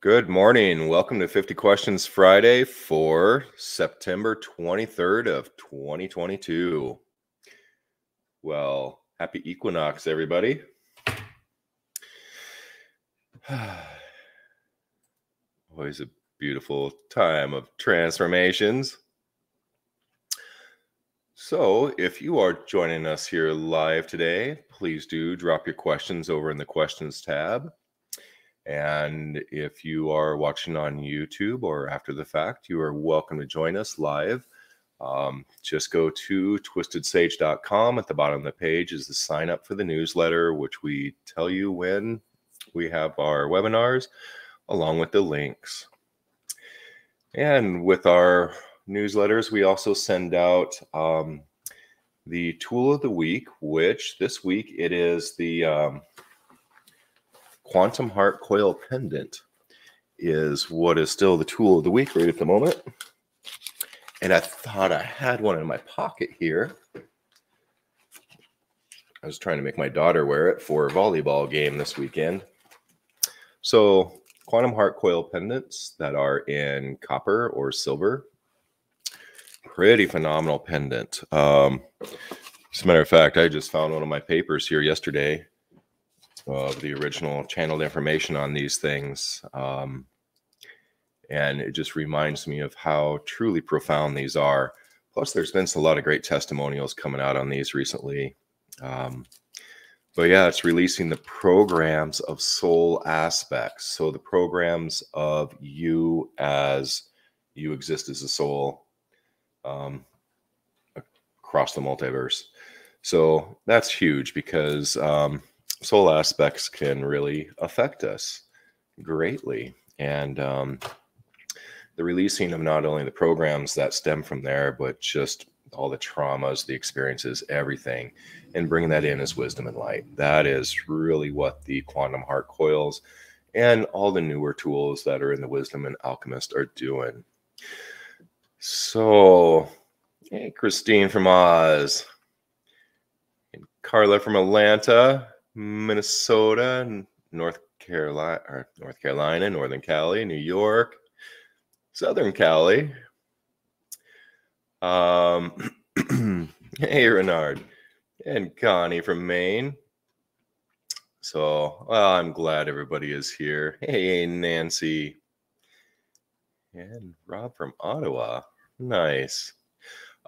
Good morning. Welcome to 50 Questions Friday for September 23rd of 2022. Well, happy equinox, everybody. Always a beautiful time of transformations. So, if you are joining us here live today, please do drop your questions over in the questions tab. And if you are watching on YouTube or after the fact, you are welcome to join us live. Um, just go to twistedsage.com. At the bottom of the page is the sign up for the newsletter, which we tell you when we have our webinars, along with the links. And with our newsletters, we also send out um, the tool of the week, which this week it is the um, Quantum Heart Coil Pendant, is what is still the tool of the week right at the moment. And I thought I had one in my pocket here. I was trying to make my daughter wear it for a volleyball game this weekend. So, quantum heart coil pendants that are in copper or silver. Pretty phenomenal pendant. Um, as a matter of fact, I just found one of my papers here yesterday of the original channeled information on these things. Um, and it just reminds me of how truly profound these are. Plus, there's been a lot of great testimonials coming out on these recently. Um, but yeah, it's releasing the programs of soul aspects. So the programs of you as you exist as a soul um, across the multiverse. So that's huge because um, soul aspects can really affect us greatly. And um, the releasing of not only the programs that stem from there, but just all the traumas, the experiences, everything, and bringing that in as wisdom and light. That is really what the quantum heart coils and all the newer tools that are in the wisdom and alchemist are doing. So, hey, Christine from Oz, and Carla from Atlanta, Minnesota, North Carolina, or North Carolina, Northern Cali, New York, Southern Cali. Um, hey, Renard and Connie from Maine. So, well, I'm glad everybody is here. Hey, Nancy and Rob from Ottawa. Nice.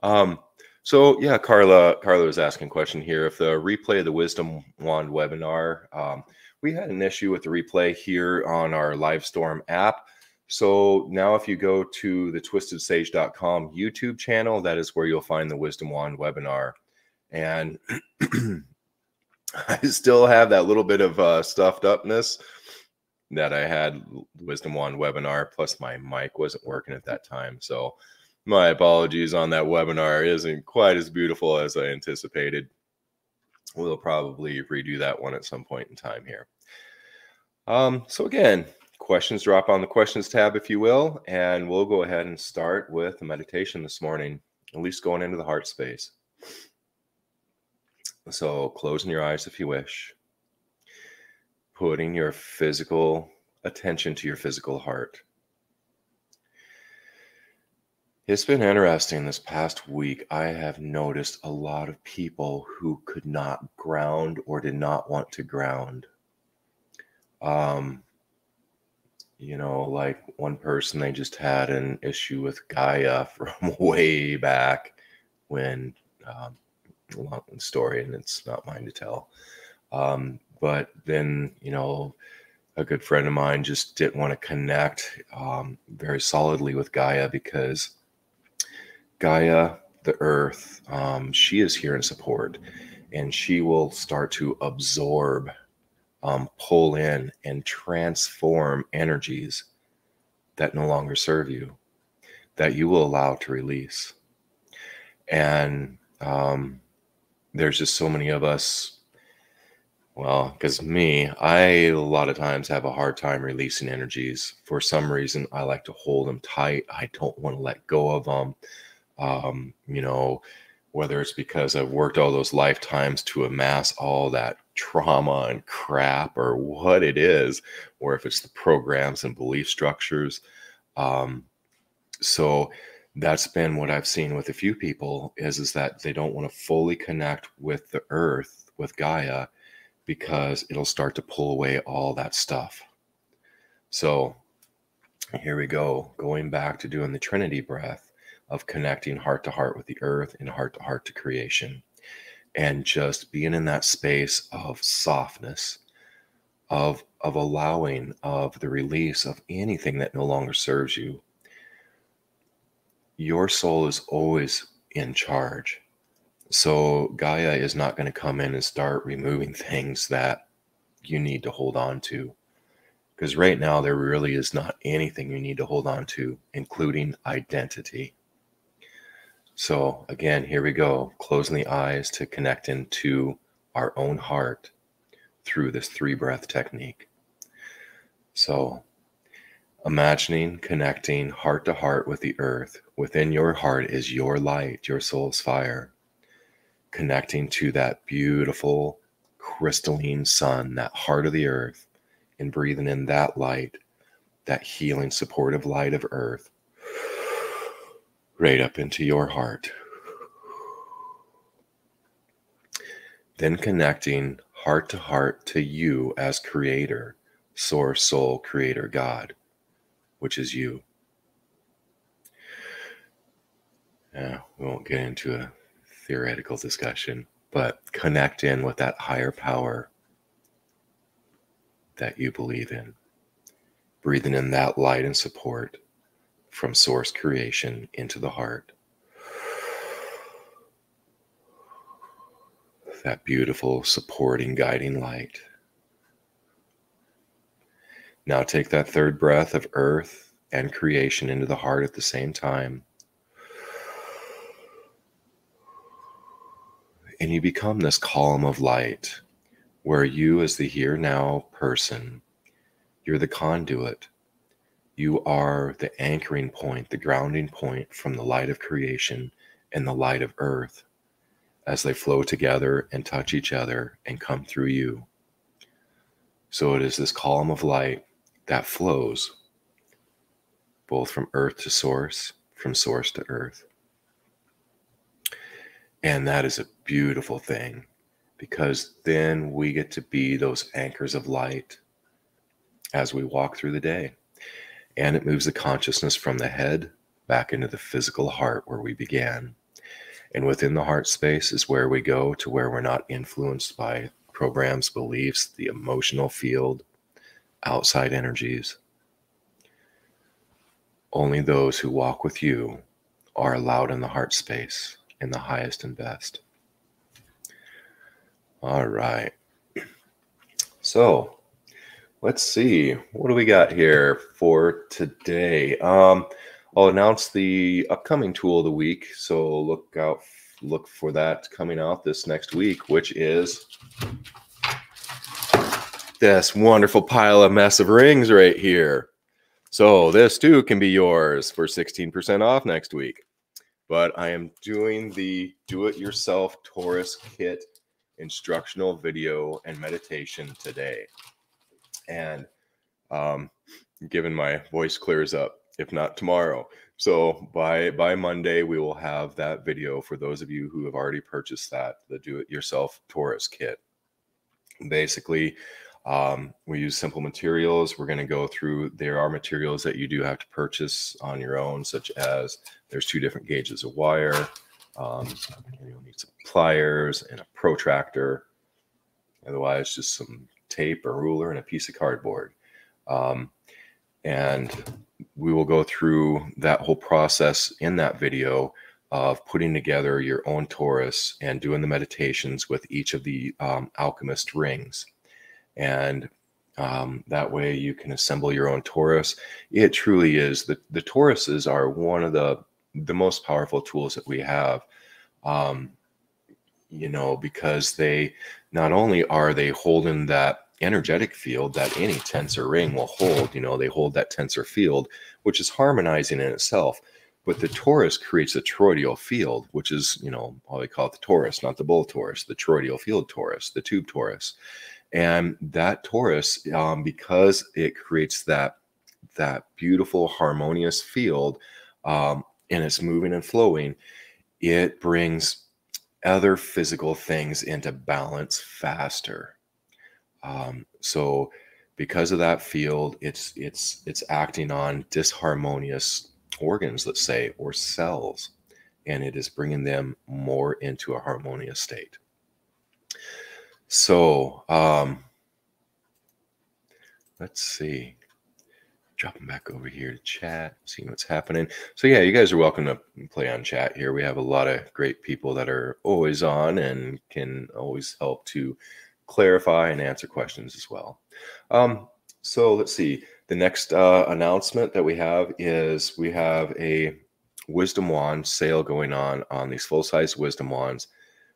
Um, so yeah, Carla, Carla was asking a question here. If the replay of the Wisdom Wand webinar, um, we had an issue with the replay here on our Livestorm app. So now if you go to the twistedsage.com YouTube channel, that is where you'll find the Wisdom Wand webinar. And I still have that little bit of uh, stuffed upness that I had Wisdom Wand webinar, plus my mic wasn't working at that time. So my apologies on that webinar. isn't quite as beautiful as I anticipated. We'll probably redo that one at some point in time here. Um, so again, questions drop on the questions tab, if you will, and we'll go ahead and start with a meditation this morning, at least going into the heart space. So, closing your eyes if you wish, putting your physical attention to your physical heart. It's been interesting this past week. I have noticed a lot of people who could not ground or did not want to ground. Um, you know, like one person, they just had an issue with Gaia from way back when, um, long story, and it's not mine to tell. Um, but then, you know, a good friend of mine just didn't want to connect um, very solidly with Gaia because Gaia, the earth, um, she is here in support and she will start to absorb um, pull in and transform energies that no longer serve you, that you will allow to release. And um, there's just so many of us. Well, because me, I a lot of times have a hard time releasing energies. For some reason, I like to hold them tight. I don't want to let go of them. Um, you know, whether it's because I've worked all those lifetimes to amass all that trauma and crap or what it is, or if it's the programs and belief structures. Um, so that's been what I've seen with a few people is is that they don't want to fully connect with the earth, with Gaia, because it'll start to pull away all that stuff. So here we go, going back to doing the Trinity breath of connecting heart to heart with the earth and heart to heart to creation. And just being in that space of softness of of allowing of the release of anything that no longer serves you your soul is always in charge. So gaia is not going to come in and start removing things that you need to hold on to. Because right now there really is not anything you need to hold on to including identity so again, here we go, closing the eyes to connect into our own heart through this three breath technique. So imagining connecting heart to heart with the earth. Within your heart is your light, your soul's fire. Connecting to that beautiful crystalline sun, that heart of the earth, and breathing in that light, that healing, supportive light of earth right up into your heart. Then connecting heart to heart to you as creator, source, soul, creator, God, which is you. Yeah, we won't get into a theoretical discussion, but connect in with that higher power that you believe in. Breathing in that light and support from source creation into the heart. That beautiful, supporting, guiding light. Now take that third breath of earth and creation into the heart at the same time. And you become this column of light where you, as the here now person, you're the conduit you are the anchoring point, the grounding point from the light of creation and the light of earth as they flow together and touch each other and come through you. So it is this column of light that flows both from earth to source, from source to earth. And that is a beautiful thing because then we get to be those anchors of light as we walk through the day and it moves the consciousness from the head back into the physical heart where we began. And within the heart space is where we go to where we're not influenced by programs, beliefs, the emotional field, outside energies. Only those who walk with you are allowed in the heart space in the highest and best. All right. So, let's see what do we got here for today? Um i'll announce the upcoming tool of the week so look out look for that coming out this next week which is this wonderful pile of of rings right here. So this too can be yours for 16% off next week. But i am doing the do-it-yourself torus kit instructional video and meditation today and um, given my voice clears up, if not tomorrow. So by by Monday, we will have that video for those of you who have already purchased that the do-it-yourself Torus kit. Basically, um, we use simple materials. We're going to go through. There are materials that you do have to purchase on your own, such as there's two different gauges of wire. Um, you'll need some pliers and a protractor. Otherwise, just some tape, a ruler, and a piece of cardboard. Um, and we will go through that whole process in that video of putting together your own Torus and doing the meditations with each of the um, alchemist rings. And um, that way you can assemble your own Taurus. It truly is the the Toruses are one of the the most powerful tools that we have. Um, you know, because they not only are they holding that energetic field that any tensor ring will hold, you know, they hold that tensor field, which is harmonizing in itself. But the torus creates a toroidal field, which is, you know, they call it the torus, not the bull torus, the toroidal field torus, the tube torus. And that torus, um, because it creates that that beautiful harmonious field, um, and it's moving and flowing, it brings other physical things into balance faster. Um, so because of that field, it's it's it's acting on disharmonious organs, let's say, or cells, and it is bringing them more into a harmonious state. So um, let's see dropping back over here to chat, seeing what's happening. So yeah, you guys are welcome to play on chat here. We have a lot of great people that are always on and can always help to clarify and answer questions as well. Um, so let's see. The next uh, announcement that we have is we have a wisdom wand sale going on on these full size wisdom wands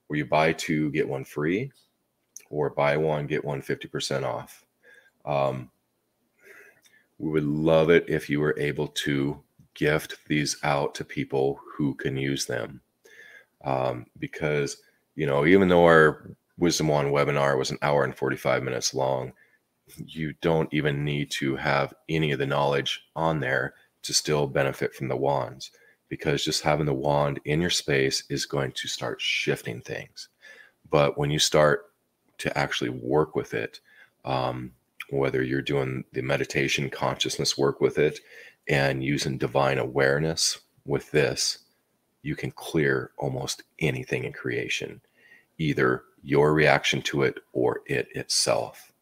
where you buy two get one free or buy one get one 50% off um, we would love it if you were able to gift these out to people who can use them. Um, because, you know, even though our Wisdom Wand webinar was an hour and 45 minutes long, you don't even need to have any of the knowledge on there to still benefit from the wands because just having the wand in your space is going to start shifting things. But when you start to actually work with it, um, whether you're doing the meditation consciousness work with it and using divine awareness with this, you can clear almost anything in creation, either your reaction to it or it itself.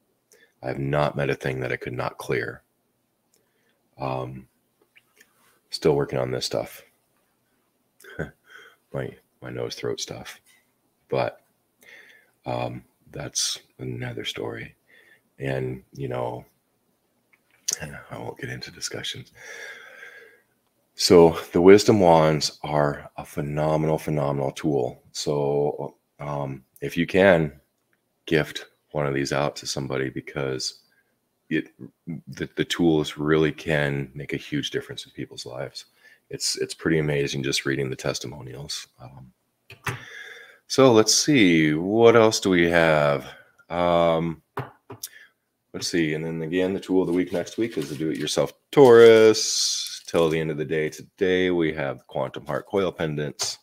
I have not met a thing that I could not clear. Um, still working on this stuff, my my nose throat stuff, but um, that's another story and you know i won't get into discussions. So the wisdom wands are a phenomenal phenomenal tool. So um, if you can gift one of these out to somebody because it the, the tools really can make a huge difference in people's lives. It's it's pretty amazing just reading the testimonials. Um, so let's see what else do we have? Um, let's see. And then again, the tool of the week next week is the do it yourself Torus. Till the end of the day today, we have the quantum heart coil pendants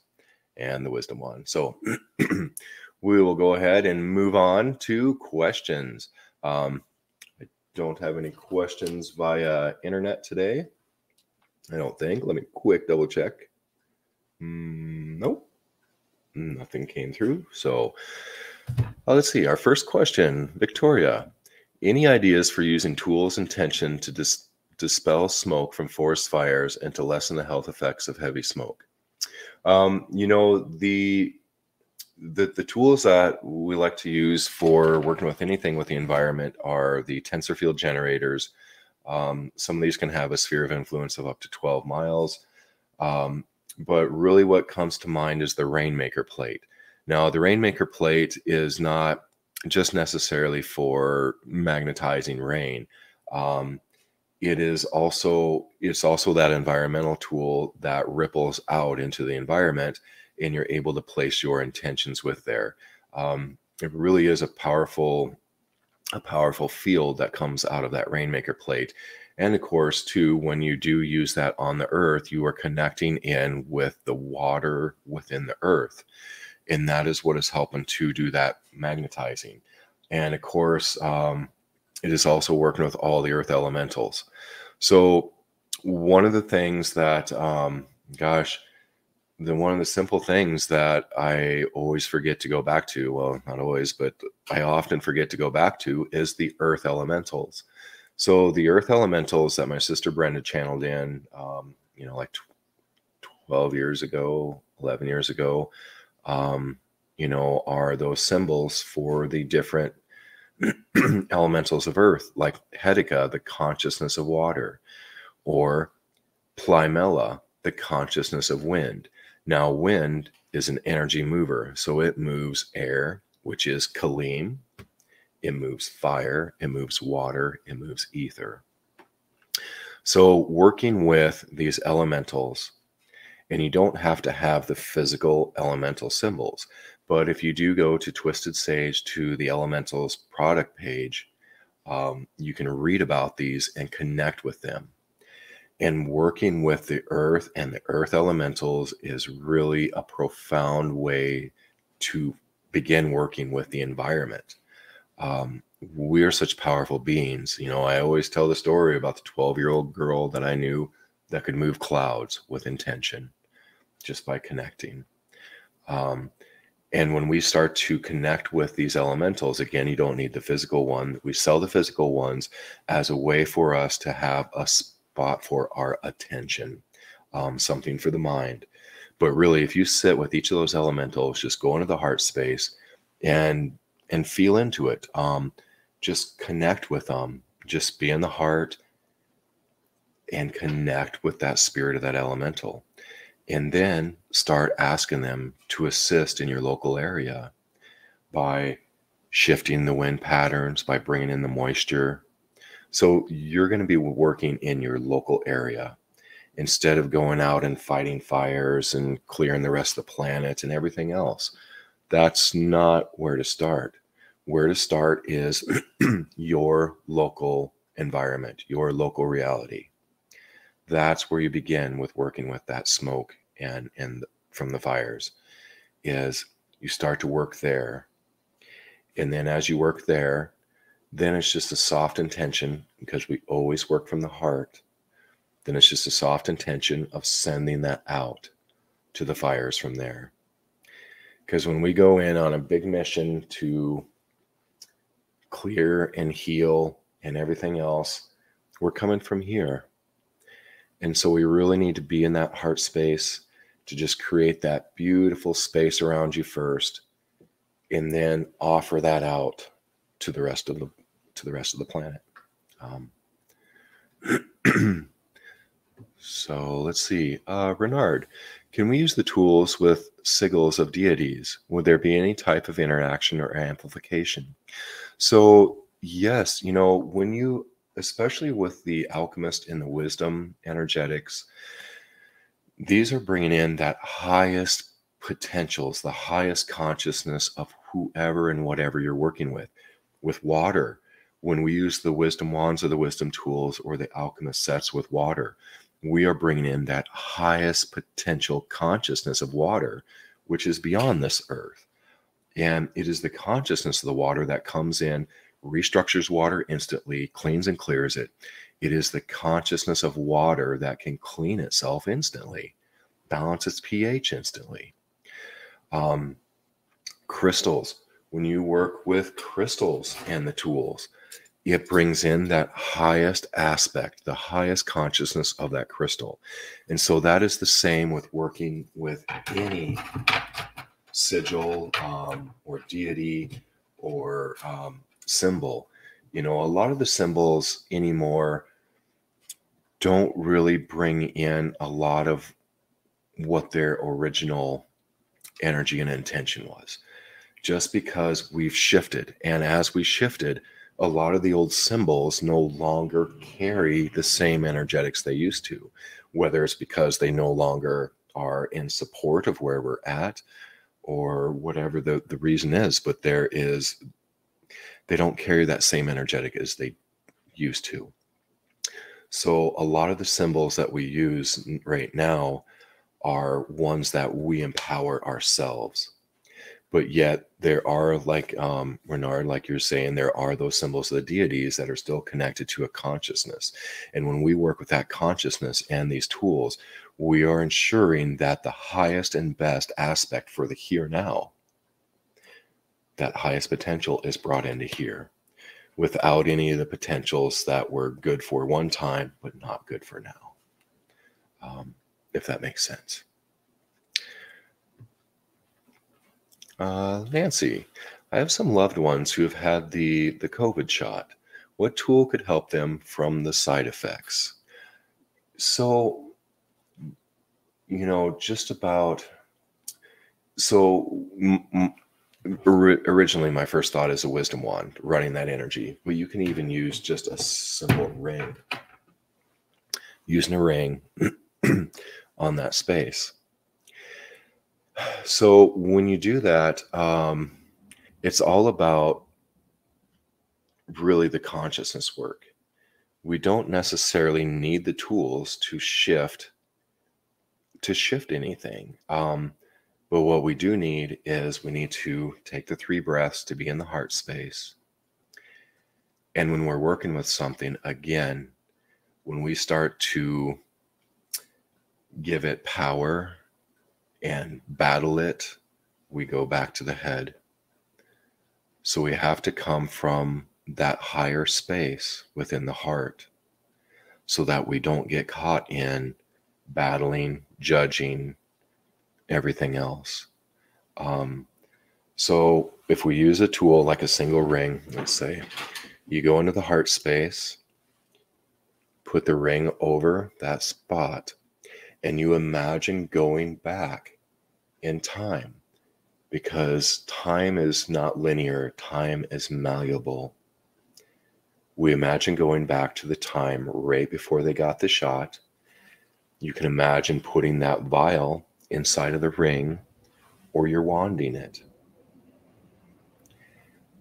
and the wisdom wand. So we will go ahead and move on to questions. Um, I don't have any questions via internet today. I don't think. Let me quick double check. Mm, nope. Nothing came through. So uh, let's see. Our first question, Victoria. Any ideas for using tools and tension to dis- dispel smoke from forest fires and to lessen the health effects of heavy smoke? Um, you know, the, the the tools that we like to use for working with anything with the environment are the tensor field generators. Um, some of these can have a sphere of influence of up to 12 miles. Um, but really, what comes to mind is the Rainmaker plate. Now, the Rainmaker plate is not just necessarily for magnetizing rain. Um, it is also it's also that environmental tool that ripples out into the environment, and you're able to place your intentions with there. Um, it really is a powerful a powerful field that comes out of that rainmaker plate and of course too when you do use that on the earth you are connecting in with the water within the earth and that is what is helping to do that magnetizing. And of course, um, it is also working with all the earth elementals. So one of the things that, um, gosh, the one of the simple things that I always forget to go back to, well, not always, but I often forget to go back to is the earth elementals. So the earth elementals that my sister Brenda channeled in, um, you know, like 12 years ago, 11 years ago, um, you know, are those symbols for the different elementals of earth, like Hetica, the consciousness of water, or Plymela, the consciousness of wind. Now, wind is an energy mover, so it moves air, which is Kalim, it moves fire, it moves water, it moves ether. So, working with these elementals And you don't have to have the physical elemental symbols. But if you do go to Twisted Sage to the elementals product page, um, you can read about these and connect with them. And working with the earth and the earth elementals is really a profound way to begin working with the environment. Um, we're such powerful beings. You know, I always tell the story about the 12 year old girl that I knew that could move clouds with intention just by connecting. Um, and when we start to connect with these elementals, again, you don't need the physical one. We sell the physical ones as a way for us to have a spot for our attention, um, something for the mind. But really, if you sit with each of those elementals, just go into the heart space and and feel into it. Um, just connect with them. Just be in the heart and connect with that spirit of that elemental and then start asking them to assist in your local area by shifting the wind patterns, by bringing in the moisture. So you're going to be working in your local area instead of going out and fighting fires and clearing the rest of the planet and everything else. That's not where to start. Where to start is your local environment, your local reality that's where you begin with working with that smoke and and from the fires is you start to work there. And then as you work there then it's just a soft intention because we always work from the heart then it's just a soft intention of sending that out to the fires from there. Because when we go in on a big mission to clear and heal and everything else we're coming from here and so we really need to be in that heart space to just create that beautiful space around you first and then offer that out to the rest of the to the rest of the planet. Um, so let's see. Uh, Renard, can we use the tools with sigils of deities? Would there be any type of interaction or amplification? So yes, you know, when you especially with the alchemist and the wisdom energetics, these are bringing in that highest potentials, the highest consciousness of whoever and whatever you're working with. With water, when we use the wisdom wands or the wisdom tools or the alchemist sets with water, we are bringing in that highest potential consciousness of water, which is beyond this earth. And it is the consciousness of the water that comes in restructures water instantly, cleans and clears it. It is the consciousness of water that can clean itself instantly, balance its pH instantly. Um, crystals, when you work with crystals and the tools, it brings in that highest aspect, the highest consciousness of that crystal. And so that is the same with working with any sigil um, or deity or um, symbol. You know, a lot of the symbols anymore don't really bring in a lot of what their original energy and intention was. Just because we've shifted. And as we shifted, a lot of the old symbols no longer carry the same energetics they used to, whether it's because they no longer are in support of where we're at or whatever the, the reason is. But there is they don't carry that same energetic as they used to. So a lot of the symbols that we use right now are ones that we empower ourselves. But yet there are like um, Renard, like you're saying, there are those symbols of the deities that are still connected to a consciousness. And when we work with that consciousness and these tools, we are ensuring that the highest and best aspect for the here now that highest potential is brought into here without any of the potentials that were good for one time but not good for now um, if that makes sense. Uh, nancy i have some loved ones who have had the the covid shot. What tool could help them from the side effects? So you know just about so originally my first thought is a wisdom wand running that energy but you can even use just a simple ring using a ring on that space So when you do that, um, it's all about really the consciousness work. We don't necessarily need the tools to shift to shift anything. Um, but what we do need is we need to take the three breaths to be in the heart space. And when we're working with something, again, when we start to give it power and battle it, we go back to the head. So we have to come from that higher space within the heart so that we don't get caught in battling, judging, everything else. Um, so if we use a tool like a single ring, let's say you go into the heart space, put the ring over that spot, and you imagine going back in time because time is not linear, time is malleable. We imagine going back to the time right before they got the shot. You can imagine putting that vial inside of the ring or you're wanding it.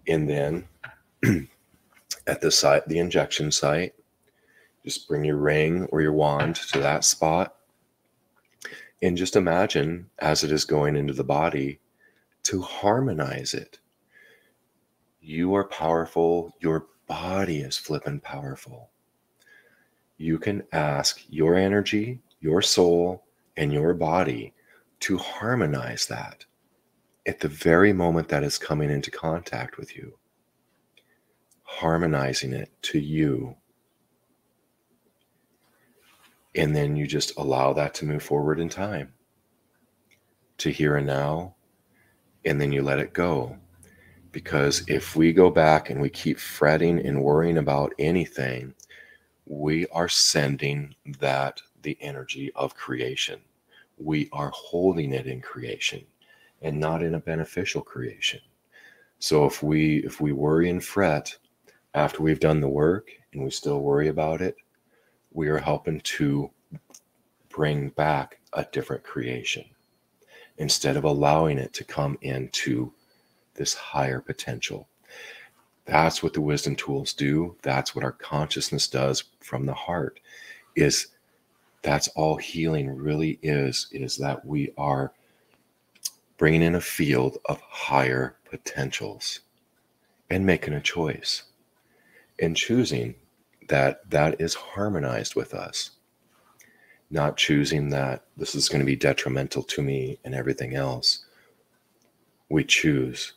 And then at the site, the injection site, just bring your ring or your wand to that spot and just imagine as it is going into the body to harmonize it. You are powerful. Your body is flipping powerful. You can ask your energy, your soul, and your body to harmonize that at the very moment that is coming into contact with you, harmonizing it to you. And then you just allow that to move forward in time to here and now. And then you let it go. Because if we go back and we keep fretting and worrying about anything, we are sending that the energy of creation we are holding it in creation and not in a beneficial creation. So if we if we worry and fret after we've done the work and we still worry about it, we are helping to bring back a different creation instead of allowing it to come into this higher potential. That's what the wisdom tools do. That's what our consciousness does from the heart is that's all healing really is is that we are bringing in a field of higher potentials and making a choice and choosing that that is harmonized with us. Not choosing that this is going to be detrimental to me and everything else. We choose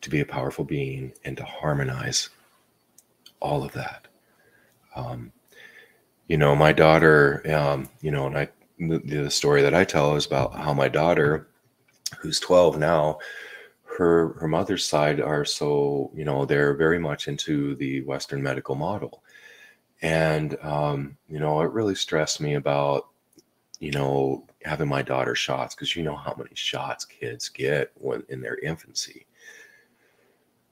to be a powerful being and to harmonize all of that. Um, you know, my daughter, um, you know, and I, the, the story that I tell is about how my daughter, who's 12 now, her her mother's side are so you know they're very much into the Western medical model, and um, you know it really stressed me about you know having my daughter shots because you know how many shots kids get when in their infancy.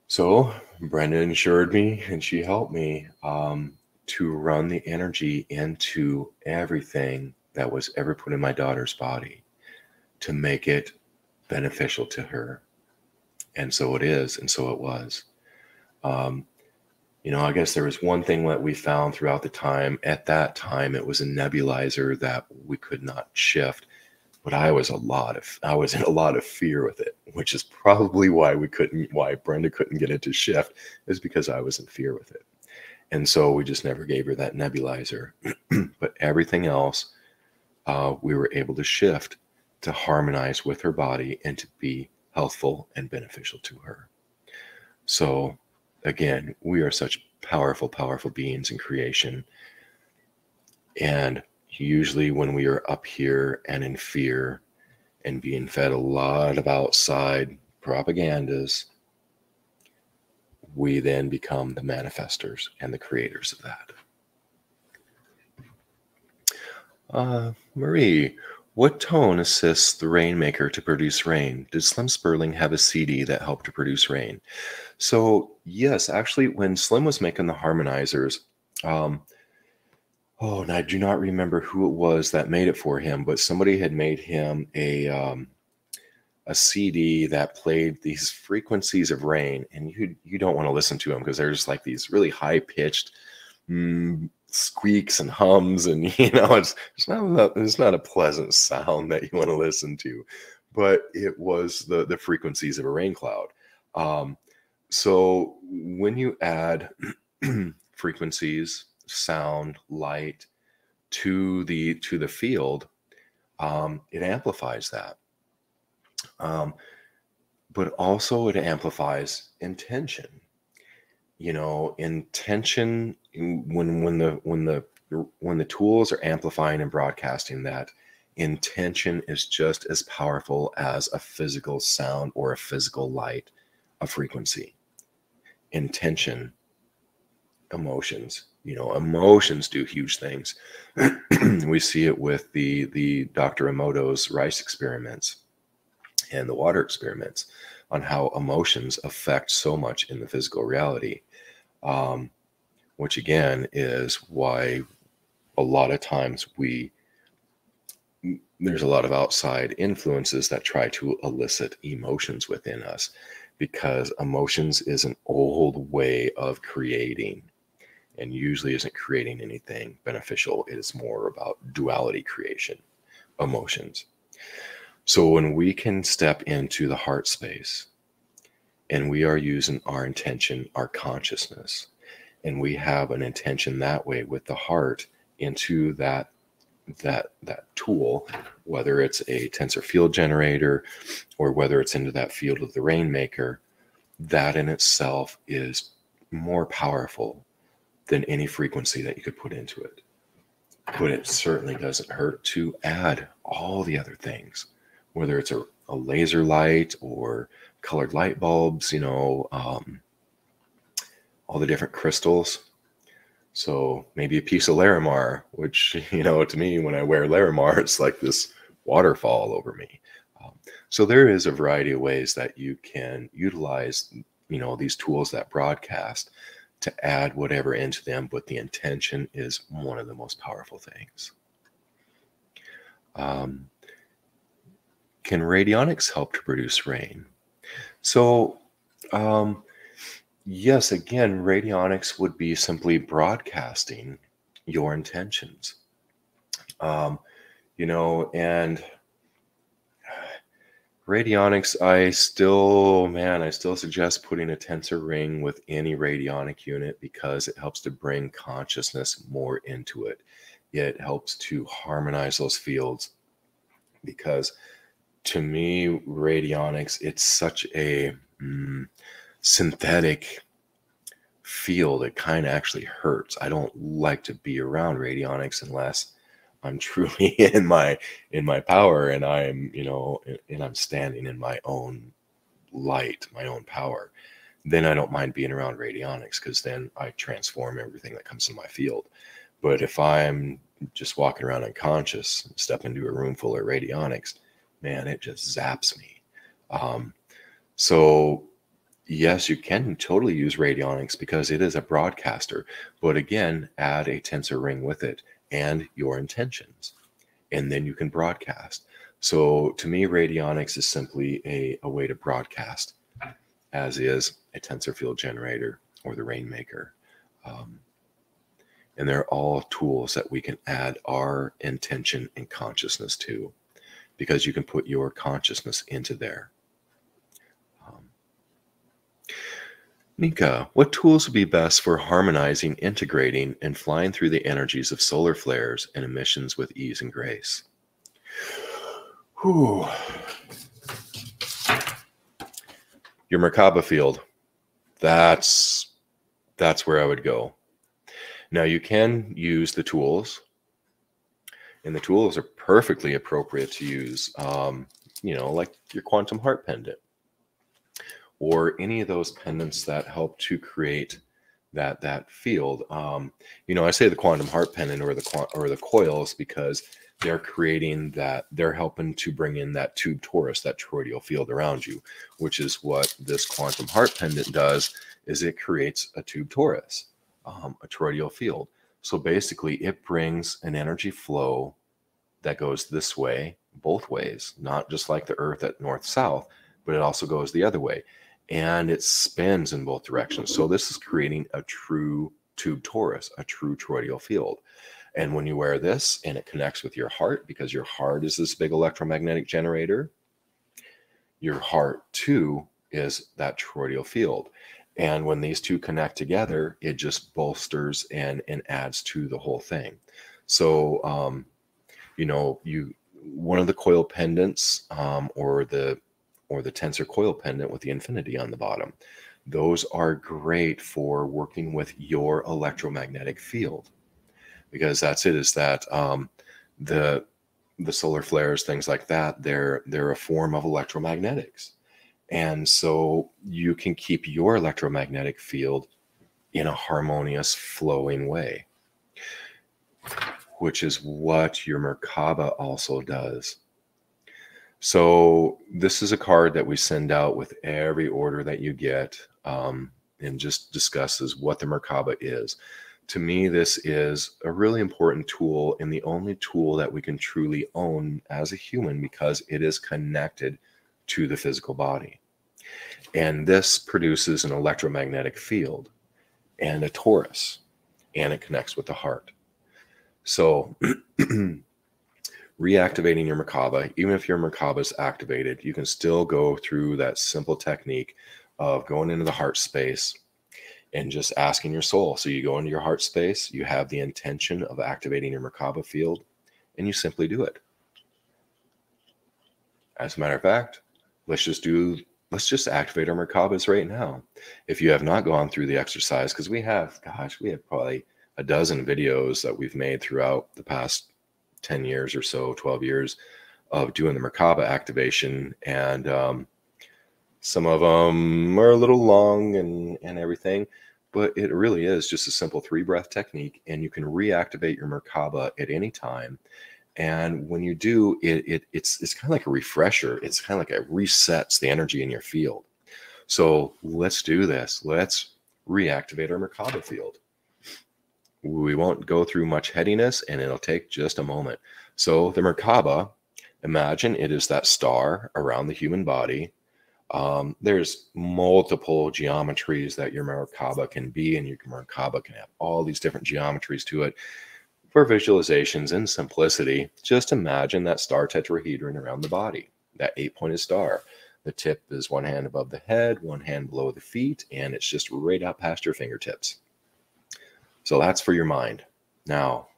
So Brenda insured me and she helped me. Um, to run the energy into everything that was ever put in my daughter's body to make it beneficial to her. And so it is, and so it was. Um, you know, I guess there was one thing that we found throughout the time. At that time, it was a nebulizer that we could not shift, but I was a lot of I was in a lot of fear with it, which is probably why we couldn't, why Brenda couldn't get it to shift, is because I was in fear with it. And so we just never gave her that nebulizer. but everything else, uh, we were able to shift to harmonize with her body and to be healthful and beneficial to her. So, again, we are such powerful, powerful beings in creation. And usually, when we are up here and in fear and being fed a lot of outside propagandas, we then become the manifestors and the creators of that. Uh, Marie, what tone assists the rainmaker to produce rain? Did Slim Spurling have a CD that helped to produce rain? So, yes, actually, when Slim was making the harmonizers, um, oh, and I do not remember who it was that made it for him, but somebody had made him a um, a CD that played these frequencies of rain, and you you don't want to listen to them because they're just like these really high pitched mm, squeaks and hums, and you know it's it's not it's not a pleasant sound that you want to listen to, but it was the the frequencies of a rain cloud. Um, so when you add frequencies, sound, light to the to the field, um, it amplifies that um, but also it amplifies intention. You know, intention when when the when the when the tools are amplifying and broadcasting that intention is just as powerful as a physical sound or a physical light, a frequency. Intention, emotions, you know, emotions do huge things. we see it with the the Dr. Emoto's rice experiments and the water experiments on how emotions affect so much in the physical reality. Um, which again is why a lot of times we there's a lot of outside influences that try to elicit emotions within us because emotions is an old way of creating and usually isn't creating anything beneficial it is more about duality creation emotions so when we can step into the heart space and we are using our intention, our consciousness, and we have an intention that way with the heart into that that that tool, whether it's a tensor field generator or whether it's into that field of the rainmaker, that in itself is more powerful than any frequency that you could put into it. But it certainly doesn't hurt to add all the other things whether it's a, a laser light or colored light bulbs, you know, um, all the different crystals. So maybe a piece of Larimar, which, you know, to me, when I wear Larimar, it's like this waterfall over me. Um, so there is a variety of ways that you can utilize, you know, these tools that broadcast to add whatever into them, but the intention is one of the most powerful things. Um, can radionics help to produce rain? So, um, yes, again, radionics would be simply broadcasting your intentions. Um, you know, and radionics, I still, man, I still suggest putting a tensor ring with any radionic unit because it helps to bring consciousness more into it. It helps to harmonize those fields because to me, radionics, it's such a mm, synthetic field. It kind of actually hurts. I don't like to be around radionics unless I'm truly in my in my power and I'm, you know, and I'm standing in my own light, my own power. Then I don't mind being around radionics because then I transform everything that comes in my field. But if I'm just walking around unconscious, step into a room full of radionics, man, it just zaps me. Um, so, yes, you can totally use radionics because it is a broadcaster, but again, add a tensor ring with it and your intentions, and then you can broadcast. So, to me, radionics is simply a, a way to broadcast, as is a tensor field generator or the rainmaker. Um, and they're all tools that we can add our intention and consciousness to because you can put your consciousness into there. Um, Nika, what tools would be best for harmonizing, integrating, and flying through the energies of solar flares and emissions with ease and grace? Whew. Your Merkaba field. That's that's where I would go. Now you can use the tools and the tools are perfectly appropriate to use um, you know like your quantum heart pendant or any of those pendants that help to create that that field. Um, you know i say the quantum heart pendant or the or the coils because they're creating that they're helping to bring in that tube torus that toroidal field around you which is what this quantum heart pendant does is it creates a tube torus um, a toroidal field. So basically, it brings an energy flow that goes this way both ways, not just like the earth at north south, but it also goes the other way and it spins in both directions. So this is creating a true tube torus, a true toroidal field. And when you wear this and it connects with your heart, because your heart is this big electromagnetic generator, your heart too is that toroidal field. And when these two connect together, it just bolsters and, and adds to the whole thing. So, um, you know, you one of the coil pendants um, or the or the tensor coil pendant with the infinity on the bottom. Those are great for working with your electromagnetic field because that's it is that um, the the solar flares things like that they're they're a form of electromagnetics and so you can keep your electromagnetic field in a harmonious flowing way which is what your merkaba also does so this is a card that we send out with every order that you get um, and just discusses what the Merkaba is. To me, this is a really important tool and the only tool that we can truly own as a human because it is connected to the physical body. And this produces an electromagnetic field and a torus, and it connects with the heart. So reactivating your Merkaba, even if your Merkaba is activated, you can still go through that simple technique of going into the heart space and just asking your soul. So you go into your heart space, you have the intention of activating your Merkaba field, and you simply do it. As a matter of fact, let's just do let's just activate our Merkabas right now. If you have not gone through the exercise, because we have, gosh, we have probably a dozen videos that we've made throughout the past 10 years or so, 12 years of doing the Merkaba activation. And um, some of them are a little long and, and everything, but it really is just a simple three breath technique. And you can reactivate your Merkaba at any time. And when you do, it, it it's it's kind of like a refresher. It's kind of like it resets the energy in your field. So let's do this. Let's reactivate our Merkaba field we won't go through much headiness and it'll take just a moment. So the Merkaba, imagine it is that star around the human body. Um, there's multiple geometries that your Merkaba can be, and your Merkaba can have all these different geometries to it. For visualizations and simplicity, just imagine that star tetrahedron around the body, that eight pointed star. The tip is one hand above the head, one hand below the feet, and it's just right out past your fingertips. So that's for your mind. Now,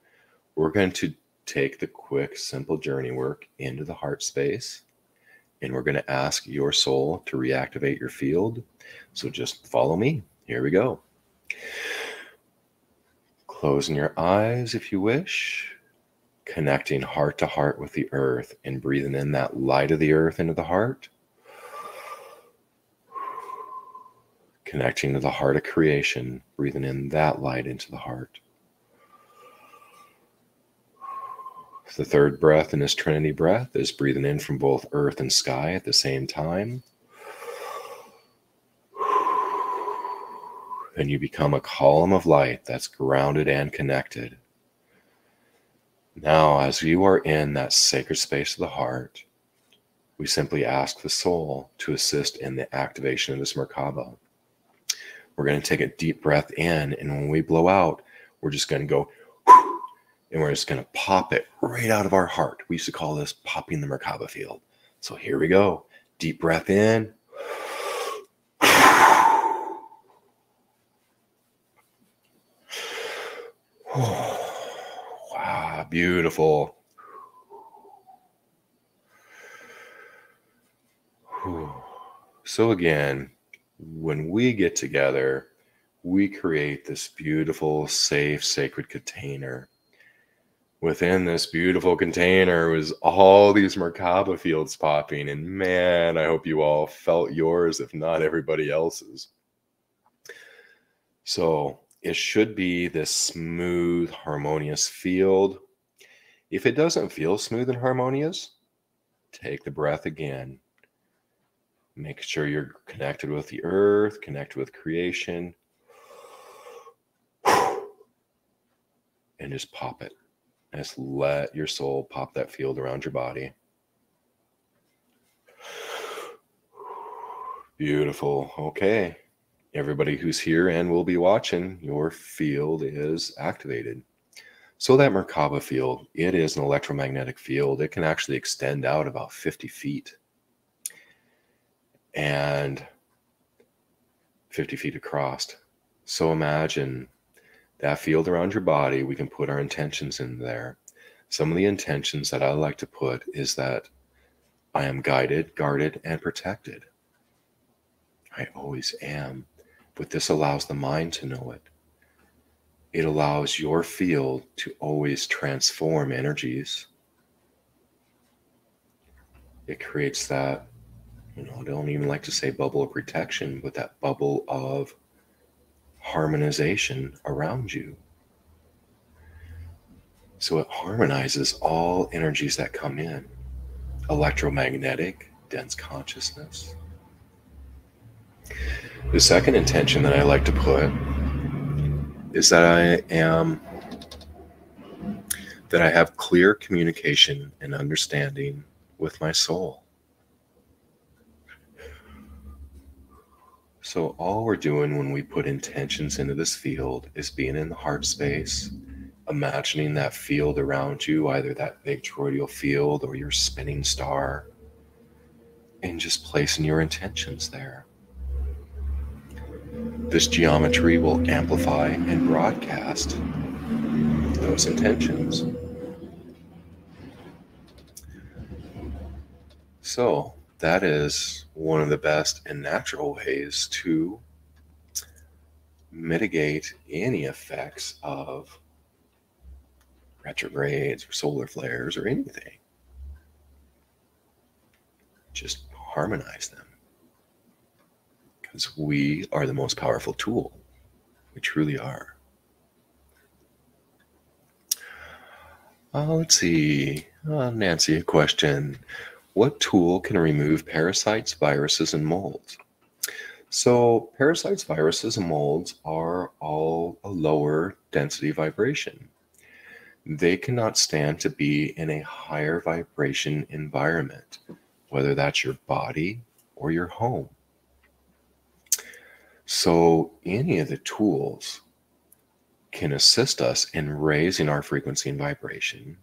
we're going to take the quick, simple journey work into the heart space, and we're going to ask your soul to reactivate your field. So just follow me. Here we go. Closing your eyes if you wish, connecting heart to heart with the earth and breathing in that light of the earth into the heart. Connecting to the heart of creation, breathing in that light into the heart. The third breath in this Trinity breath is breathing in from both earth and sky at the same time. And you become a column of light that's grounded and connected. Now, as you are in that sacred space of the heart, we simply ask the soul to assist in the activation of this Merkaba. We're going to take a deep breath in. And when we blow out, we're just going to go and we're just going to pop it right out of our heart. We used to call this popping the Merkaba field. So here we go. Deep breath in. wow, beautiful. So again, when we get together, we create this beautiful, safe, sacred container. Within this beautiful container was all these Merkaba fields popping, and man, I hope you all felt yours, if not everybody else's. So it should be this smooth, harmonious field. If it doesn't feel smooth and harmonious, take the breath again Make sure you're connected with the earth, connected with creation. And just pop it. Just let your soul pop that field around your body. Beautiful. Okay. Everybody who's here and will be watching, your field is activated. So that Merkaba field, it is an electromagnetic field. It can actually extend out about 50 feet and 50 feet across. So imagine that field around your body. We can put our intentions in there. Some of the intentions that I like to put is that I am guided, guarded, and protected. I always am. But this allows the mind to know it. It allows your field to always transform energies. It creates that, you know, I don't even like to say bubble of protection, but that bubble of harmonization around you. So it harmonizes all energies that come in electromagnetic, dense consciousness, the second intention that I like to put is that I am that I have clear communication and understanding with my soul. So, all we're doing when we put intentions into this field is being in the heart space, imagining that field around you, either that big toroidal field or your spinning star, and just placing your intentions there. This geometry will amplify and broadcast those intentions. So, that is one of the best and natural ways to mitigate any effects of retrogrades or solar flares or anything. Just harmonize them because we are the most powerful tool. We truly are. Uh, let's see. Uh, Nancy, a question. What tool can remove parasites, viruses, and molds? So, parasites, viruses, and molds are all a lower density vibration. They cannot stand to be in a higher vibration environment, whether that's your body or your home. So, any of the tools can assist us in raising our frequency and vibration,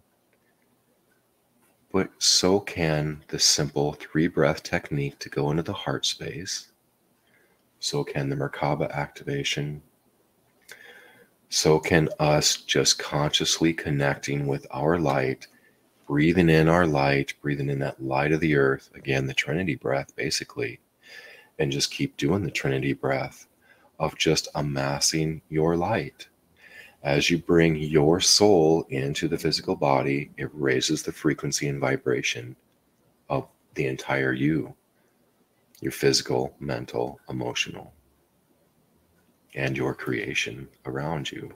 but so can the simple three breath technique to go into the heart space. So can the Merkaba activation. So can us just consciously connecting with our light, breathing in our light, breathing in that light of the earth. Again, the Trinity breath, basically and just keep doing the Trinity breath of just amassing your light. As you bring your soul into the physical body, it raises the frequency and vibration of the entire you your physical, mental, emotional, and your creation around you.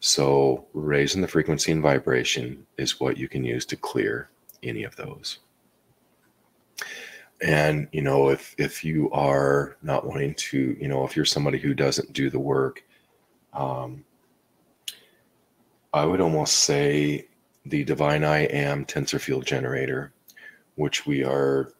So, raising the frequency and vibration is what you can use to clear any of those and you know if if you are not wanting to you know if you're somebody who doesn't do the work um i would almost say the divine i am tensor field generator which we are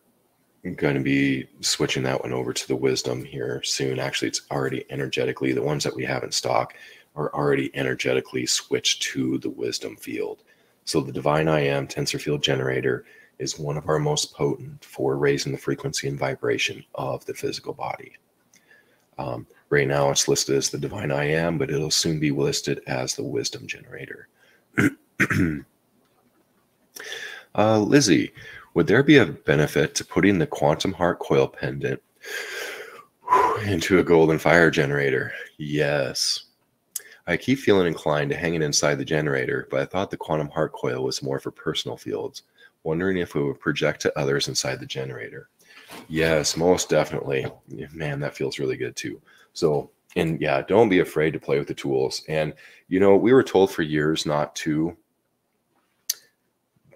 going to be switching that one over to the wisdom here soon actually it's already energetically the ones that we have in stock are already energetically switched to the wisdom field so the divine i am tensor field generator is one of our most potent for raising the frequency and vibration of the physical body. Um, right now, it's listed as the divine I am, but it'll soon be listed as the wisdom generator. uh, Lizzie, would there be a benefit to putting the quantum heart coil pendant into a golden fire generator? Yes. I keep feeling inclined to hang it inside the generator, but I thought the quantum heart coil was more for personal fields wondering if it would project to others inside the generator. Yes, most definitely. Man, that feels really good too. So, and yeah, don't be afraid to play with the tools. And, you know, we were told for years not to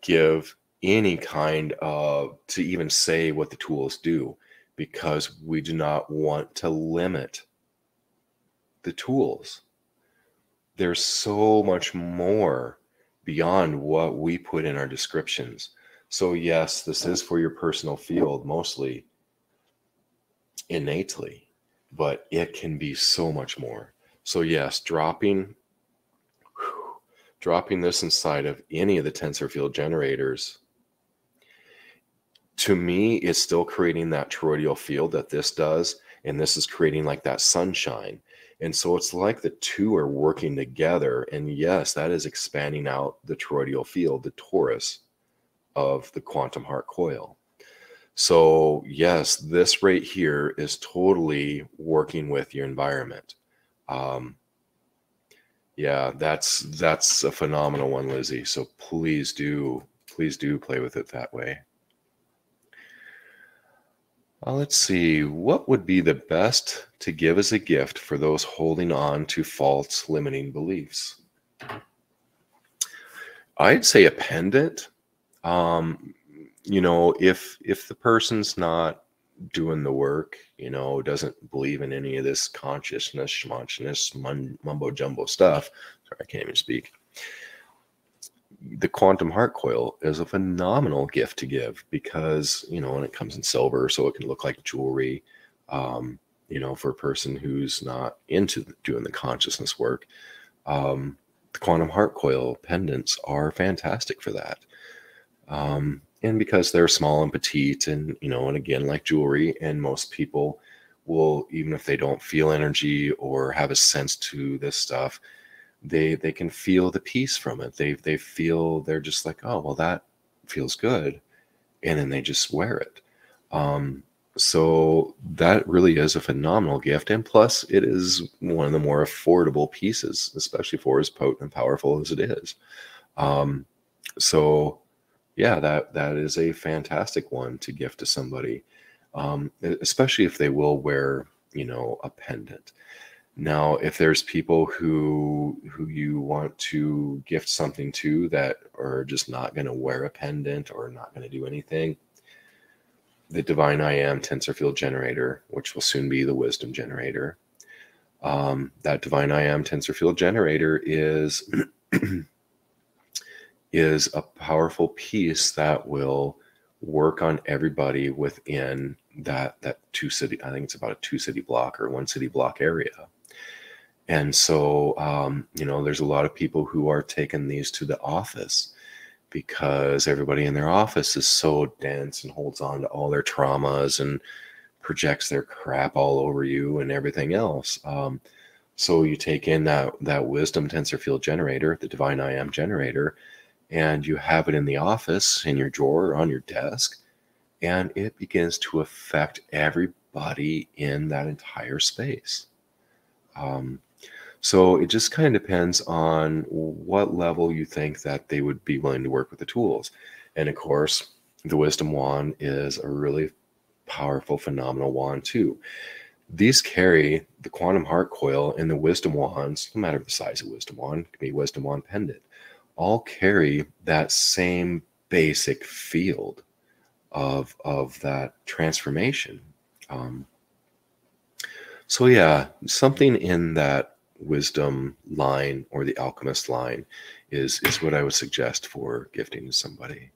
give any kind of, to even say what the tools do, because we do not want to limit the tools. There's so much more beyond what we put in our descriptions. So, yes, this is for your personal field mostly, innately, but it can be so much more. So yes, dropping whew, dropping this inside of any of the tensor field generators to me is still creating that toroidal field that this does and this is creating like that sunshine and so it's like the two are working together and yes that is expanding out the toroidal field the torus of the quantum heart coil so yes this right here is totally working with your environment um, yeah that's that's a phenomenal one lizzie so please do please do play with it that way uh, let's see, what would be the best to give as a gift for those holding on to false limiting beliefs? I'd say a pendant. Um, you know, if if the person's not doing the work, you know, doesn't believe in any of this consciousness, schmonchness, mumbo jumbo stuff. Sorry, I can't even speak the quantum heart coil is a phenomenal gift to give because you know when it comes in silver so it can look like jewelry um, you know for a person who's not into doing the consciousness work um, the quantum heart coil pendants are fantastic for that um, and because they're small and petite and you know and again like jewelry and most people will even if they don't feel energy or have a sense to this stuff they they can feel the peace from it. They they feel they're just like, oh well, that feels good, and then they just wear it. Um, so that really is a phenomenal gift, and plus, it is one of the more affordable pieces, especially for as potent and powerful as it is. Um, so, yeah, that that is a fantastic one to gift to somebody, um, especially if they will wear, you know, a pendant. Now, if there's people who who you want to gift something to that are just not going to wear a pendant or not going to do anything, the Divine I Am tensor field generator, which will soon be the Wisdom generator, um, that Divine I Am tensor field generator is is a powerful piece that will work on everybody within that that two city. I think it's about a two city block or one city block area and so, um, you know, there's a lot of people who are taking these to the office because everybody in their office is so dense and holds on to all their traumas and projects their crap all over you and everything else. Um, so you take in that that wisdom tensor field generator, the divine I am generator, and you have it in the office, in your drawer, on your desk, and it begins to affect everybody in that entire space. Um, so it just kind of depends on what level you think that they would be willing to work with the tools. And of course, the wisdom wand is a really powerful, phenomenal wand too. These carry the quantum heart coil and the wisdom wands, no matter the size of wisdom wand, can be wisdom wand pendant, all carry that same basic field of of that transformation. Um, so yeah, something in that wisdom line or the alchemist line is is what I would suggest for gifting to somebody.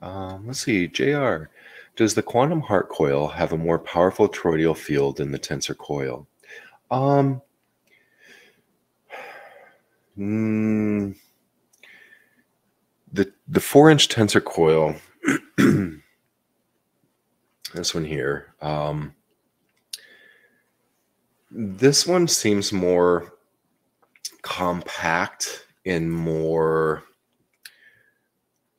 Um, let's see, Jr. Does the quantum heart coil have a more powerful toroidal field than the tensor coil? Um, mm, the the four inch tensor coil. this one here. Um, this one seems more compact and more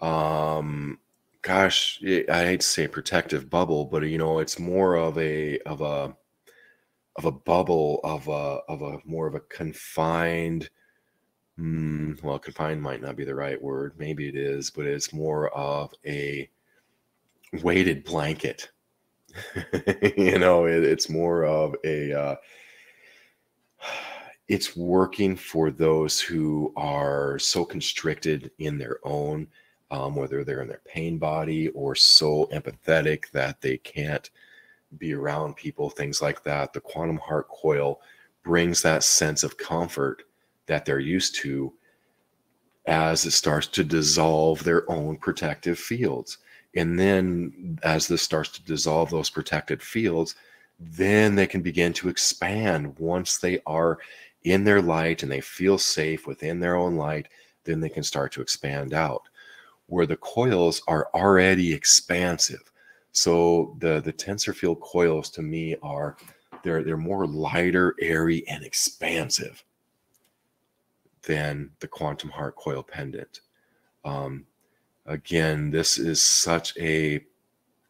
um gosh i hate to say protective bubble but you know it's more of a of a of a bubble of a of a more of a confined mm, well confined might not be the right word maybe it is but it's more of a weighted blanket you know it, it's more of a uh, it's working for those who are so constricted in their own, um, whether they're in their pain body or so empathetic that they can't be around people, things like that. The quantum heart coil brings that sense of comfort that they're used to as it starts to dissolve their own protective fields. And then as this starts to dissolve those protected fields, then they can begin to expand once they are in their light and they feel safe within their own light, then they can start to expand out. Where the coils are already expansive. So the the tensor field coils to me are they're they're more lighter, airy, and expansive than the quantum heart coil pendant. Um, again, this is such a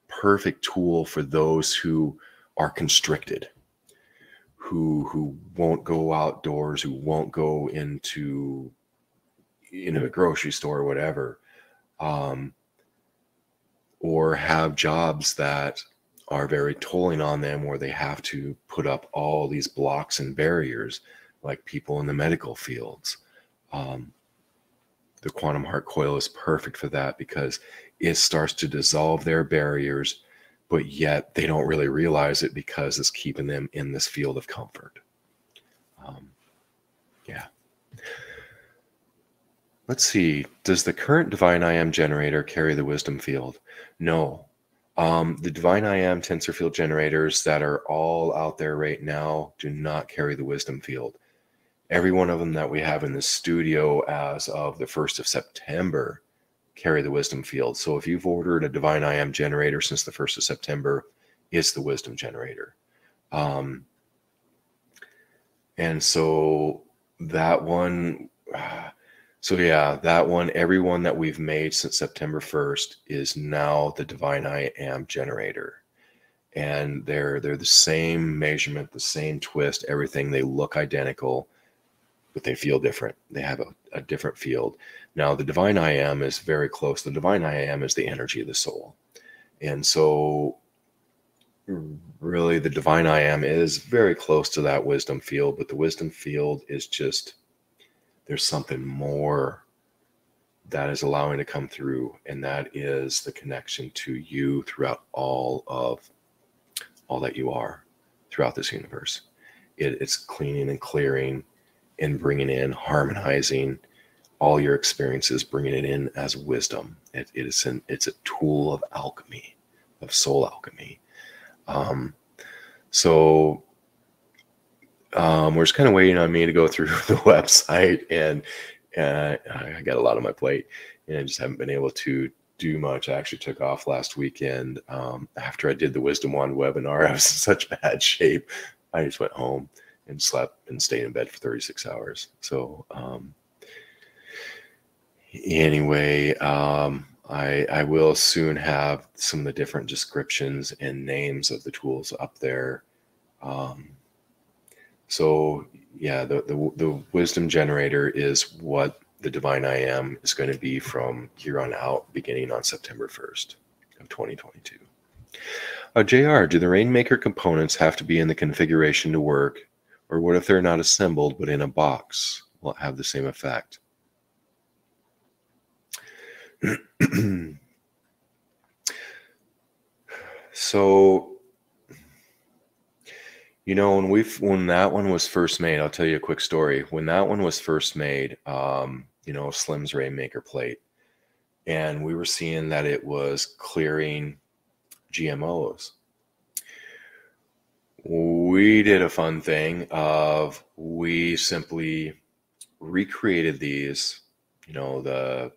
perfect tool for those who are constricted, who who won't go outdoors, who won't go into you know a grocery store or whatever, um, or have jobs that are very tolling on them, where they have to put up all these blocks and barriers, like people in the medical fields. Um, the quantum heart coil is perfect for that because it starts to dissolve their barriers but yet they don't really realize it because it's keeping them in this field of comfort. Um, yeah. Let's see. Does the current Divine I Am generator carry the wisdom field? No. Um, the Divine I Am tensor field generators that are all out there right now do not carry the wisdom field. Every one of them that we have in the studio as of the 1st of September carry the wisdom field. So if you've ordered a divine I am generator since the 1st of September, it's the wisdom generator. Um, and so that one, so yeah, that one, every one that we've made since September 1st is now the divine I am generator. And they're they're the same measurement, the same twist, everything. They look identical, but they feel different. They have a, a different field. Now, the divine I am is very close. The divine I am is the energy of the soul. And so, really, the divine I am is very close to that wisdom field, but the wisdom field is just there's something more that is allowing to come through, and that is the connection to you throughout all of all that you are throughout this universe. It, it's cleaning and clearing and bringing in, harmonizing all your experiences, bringing it in as wisdom. It, it is an it's a tool of alchemy, of soul alchemy. Um, so um, we're just kind of waiting on me to go through the website, and uh, I got a lot on my plate, and I just haven't been able to do much. I actually took off last weekend um, after I did the Wisdom Wand webinar. I was in such bad shape. I just went home and slept and stayed in bed for 36 hours. So um, anyway, um, I, I will soon have some of the different descriptions and names of the tools up there. Um, so yeah, the, the, the wisdom generator is what the divine I am is going to be from here on out, beginning on September 1st of 2022. Uh, JR, do the Rainmaker components have to be in the configuration to work? Or what if they're not assembled but in a box? Will have the same effect? so you know when we when that one was first made i'll tell you a quick story when that one was first made um you know slim's rainmaker plate and we were seeing that it was clearing gmos we did a fun thing of we simply recreated these you know the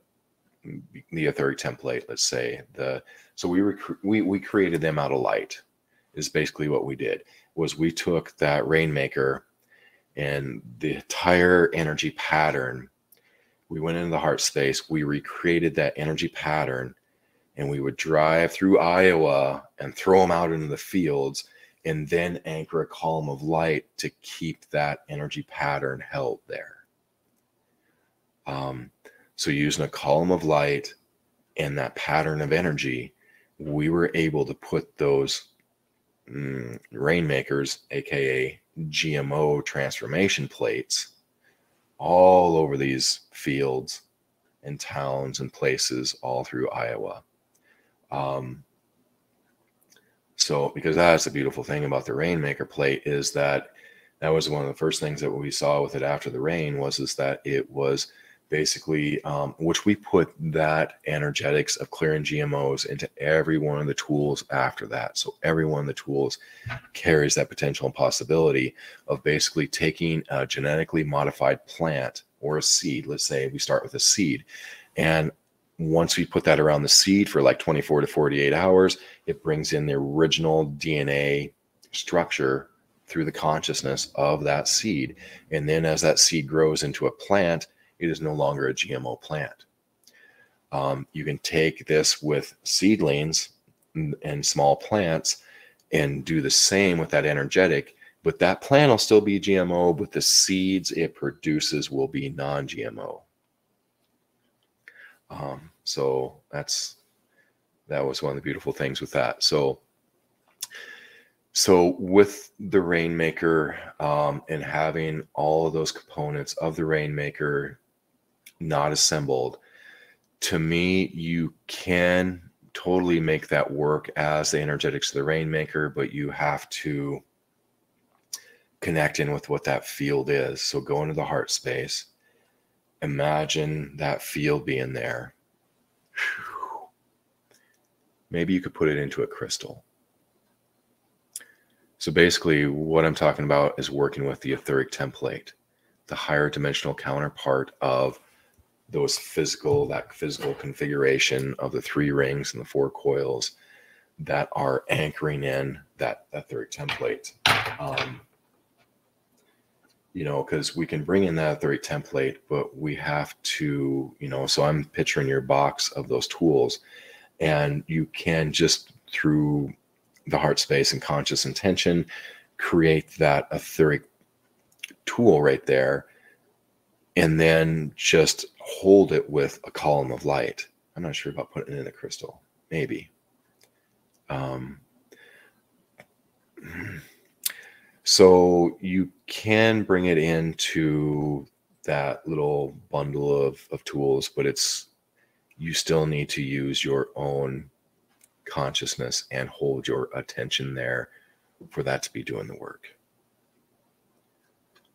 the etheric template, let's say the so we rec- we we created them out of light is basically what we did was we took that rainmaker and the entire energy pattern we went into the heart space we recreated that energy pattern and we would drive through iowa and throw them out into the fields and then anchor a column of light to keep that energy pattern held there um, so, using a column of light and that pattern of energy, we were able to put those mm, rainmakers, aka GMO transformation plates, all over these fields and towns and places all through Iowa. Um, so, because that's the beautiful thing about the rainmaker plate is that that was one of the first things that we saw with it after the rain was is that it was basically, um, which we put that energetics of clearing GMOs into every one of the tools after that. So every one of the tools carries that potential and possibility of basically taking a genetically modified plant or a seed. Let's say we start with a seed, and once we put that around the seed for like 24 to 48 hours, it brings in the original DNA structure through the consciousness of that seed. And then as that seed grows into a plant, it is no longer a GMO plant. Um, you can take this with seedlings and small plants and do the same with that energetic, but that plant will still be GMO, but the seeds it produces will be non GMO. Um, so that's that was one of the beautiful things with that. So so with the rainmaker um, and having all of those components of the rainmaker not assembled, to me, you can totally make that work as the energetics of the rainmaker, but you have to connect in with what that field is. So go into the heart space. Imagine that field being there. Maybe you could put it into a crystal. So basically, what I'm talking about is working with the etheric template, the higher dimensional counterpart of those physical that physical configuration of the three rings and the four coils that are anchoring in that etheric template um, you know because we can bring in that etheric template but we have to you know so i'm picturing your box of those tools and you can just through the heart space and conscious intention create that etheric tool right there and then just hold it with a column of light. I'm not sure about putting it in a crystal. Maybe. Um, so you can bring it into that little bundle of, of tools, but it's you still need to use your own consciousness and hold your attention there for that to be doing the work.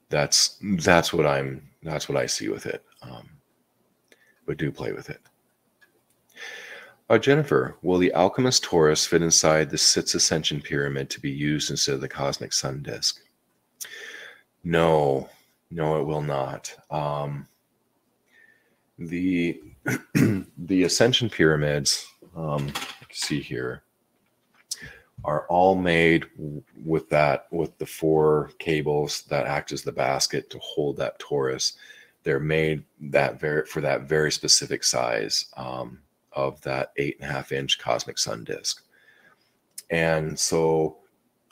That's that's what I'm that's what I see with it. Um, but do play with it. Uh, Jennifer, will the Alchemist Torus fit inside the Sitz Ascension Pyramid to be used instead of the Cosmic Sun Disk? No, no, it will not. Um, the the Ascension Pyramids, um, see here, are all made with that with the four cables that act as the basket to hold that torus they're made that very for that very specific size um, of that eight and a half inch cosmic sun disk. And so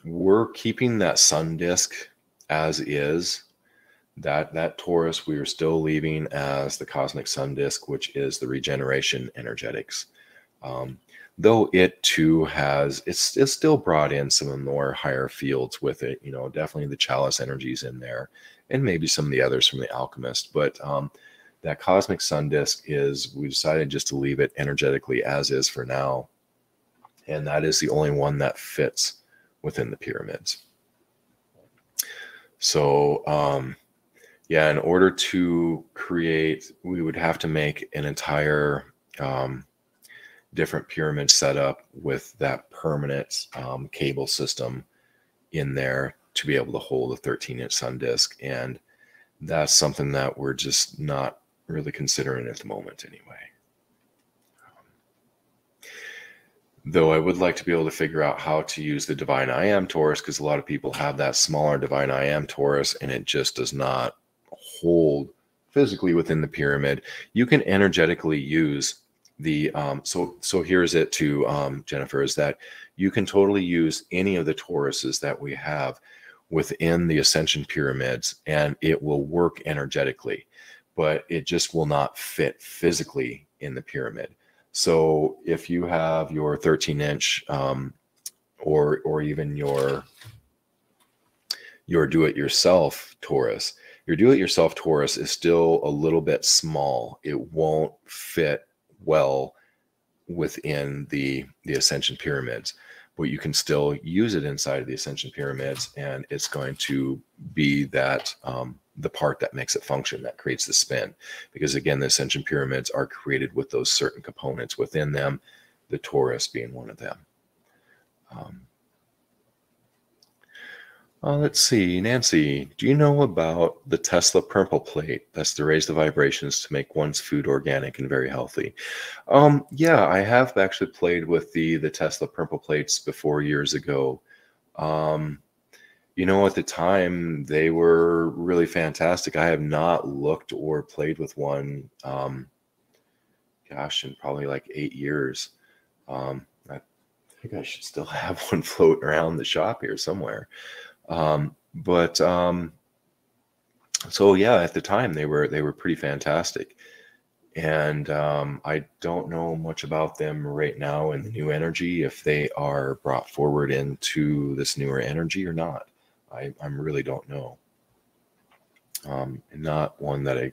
we're keeping that sun disk as is. That that torus we are still leaving as the cosmic sun disk which is the regeneration energetics. Um, though it too has it's, it's still brought in some of the more higher fields with it you know definitely the chalice energies in there and maybe some of the others from the alchemist but um, that cosmic sun disk is we decided just to leave it energetically as is for now and that is the only one that fits within the pyramids so um, yeah in order to create we would have to make an entire um, different pyramid setup with that permanent um, cable system in there to be able to hold a 13 inch sun disk. And that's something that we're just not really considering at the moment, anyway. though I would like to be able to figure out how to use the Divine I Am Torus because a lot of people have that smaller Divine I Am Torus and it just does not hold physically within the pyramid. You can energetically use the um, so so here's it to um, Jennifer is that you can totally use any of the Toruses that we have within the ascension pyramids and it will work energetically but it just will not fit physically in the pyramid. So if you have your 13 inch um, or or even your your do it yourself Torus, your do it yourself Torus is still a little bit small. It won't fit well within the the ascension pyramids but you can still use it inside of the ascension pyramids and it's going to be that um, the part that makes it function that creates the spin because again the ascension pyramids are created with those certain components within them the torus being one of them um, uh, let's see, Nancy, do you know about the Tesla purple plate? That's to raise the vibrations to make one's food organic and very healthy. Um, yeah, I have actually played with the the Tesla purple plates before years ago. Um, you know, at the time they were really fantastic. I have not looked or played with one. Um, gosh, in probably like eight years. Um, I think I should still have one floating around the shop here somewhere. Um, but um, so yeah, at the time they were they were pretty fantastic, and um, I don't know much about them right now in the new energy if they are brought forward into this newer energy or not. I I really don't know. Um, and not one that I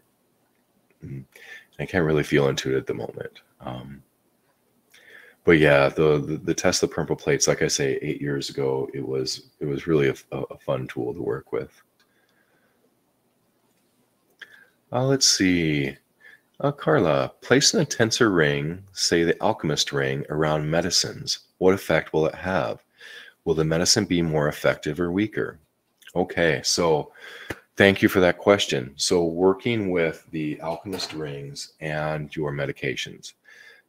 mm, I can't really feel into it at the moment. Um, but yeah, the, the, the purple plates, like I say, eight years ago, it was it was really a, a fun tool to work with. Uh, let's see. Uh, Carla, place a tensor ring, say the alchemist ring, around medicines, what effect will it have? Will the medicine be more effective or weaker? Okay, so thank you for that question. So, working with the alchemist rings and your medications.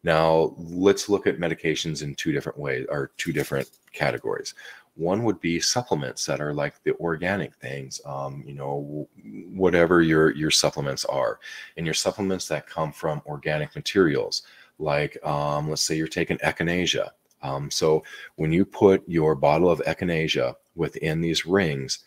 Now, let's look at medications in two different ways or two different categories. One would be supplements that are like the organic things, um, you know, whatever your your supplements are, and your supplements that come from organic materials, like um, let's say you're taking echinacea. Um, so when you put your bottle of echinacea within these rings,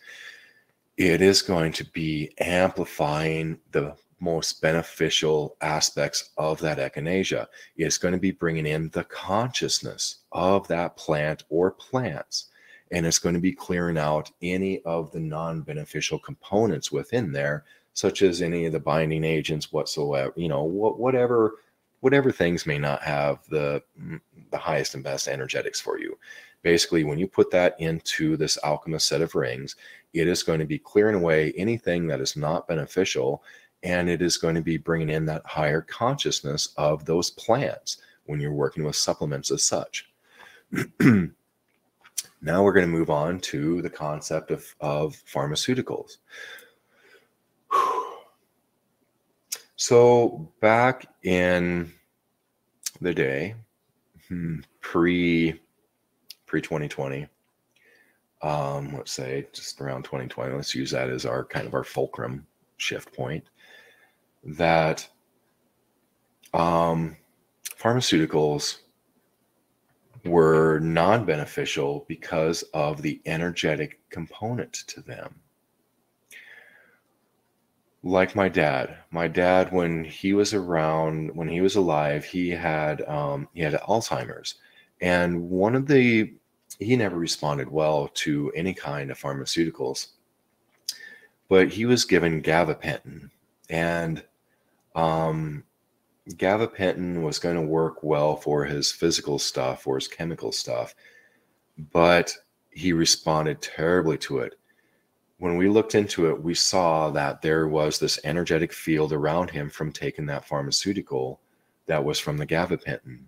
it is going to be amplifying the most beneficial aspects of that echinacea. Is going to be bringing in the consciousness of that plant or plants and it's going to be clearing out any of the non-beneficial components within there such as any of the binding agents whatsoever you know whatever whatever things may not have the mm, the highest and best energetics for you basically when you put that into this alchemist set of rings it is going to be clearing away anything that is not beneficial and it is going to be bringing in that higher consciousness of those plants when you're working with supplements as such. now we're going to move on to the concept of, of pharmaceuticals. So back in the day, hmm, pre pre 2020, um, let's say just around 2020, let's use that as our kind of our fulcrum shift point that um, pharmaceuticals were non beneficial because of the energetic component to them. Like my dad, my dad, when he was around, when he was alive, he had um, he had Alzheimer's, and one of the he never responded well to any kind of pharmaceuticals, but he was given gabapentin, and um, gabapentin was going to work well for his physical stuff or his chemical stuff, but he responded terribly to it. When we looked into it, we saw that there was this energetic field around him from taking that pharmaceutical that was from the gabapentin.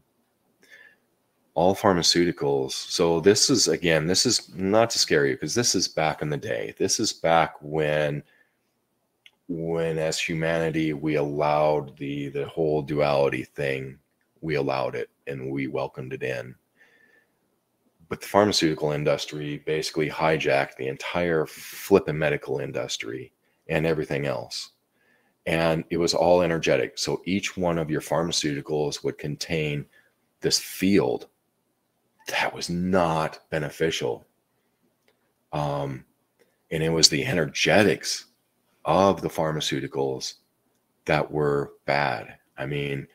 All pharmaceuticals. So, this is again, this is not to scare you because this is back in the day. This is back when when as humanity we allowed the the whole duality thing we allowed it and we welcomed it in but the pharmaceutical industry basically hijacked the entire flipping medical industry and everything else and it was all energetic so each one of your pharmaceuticals would contain this field that was not beneficial um, and it was the energetics of the pharmaceuticals that were bad. I mean,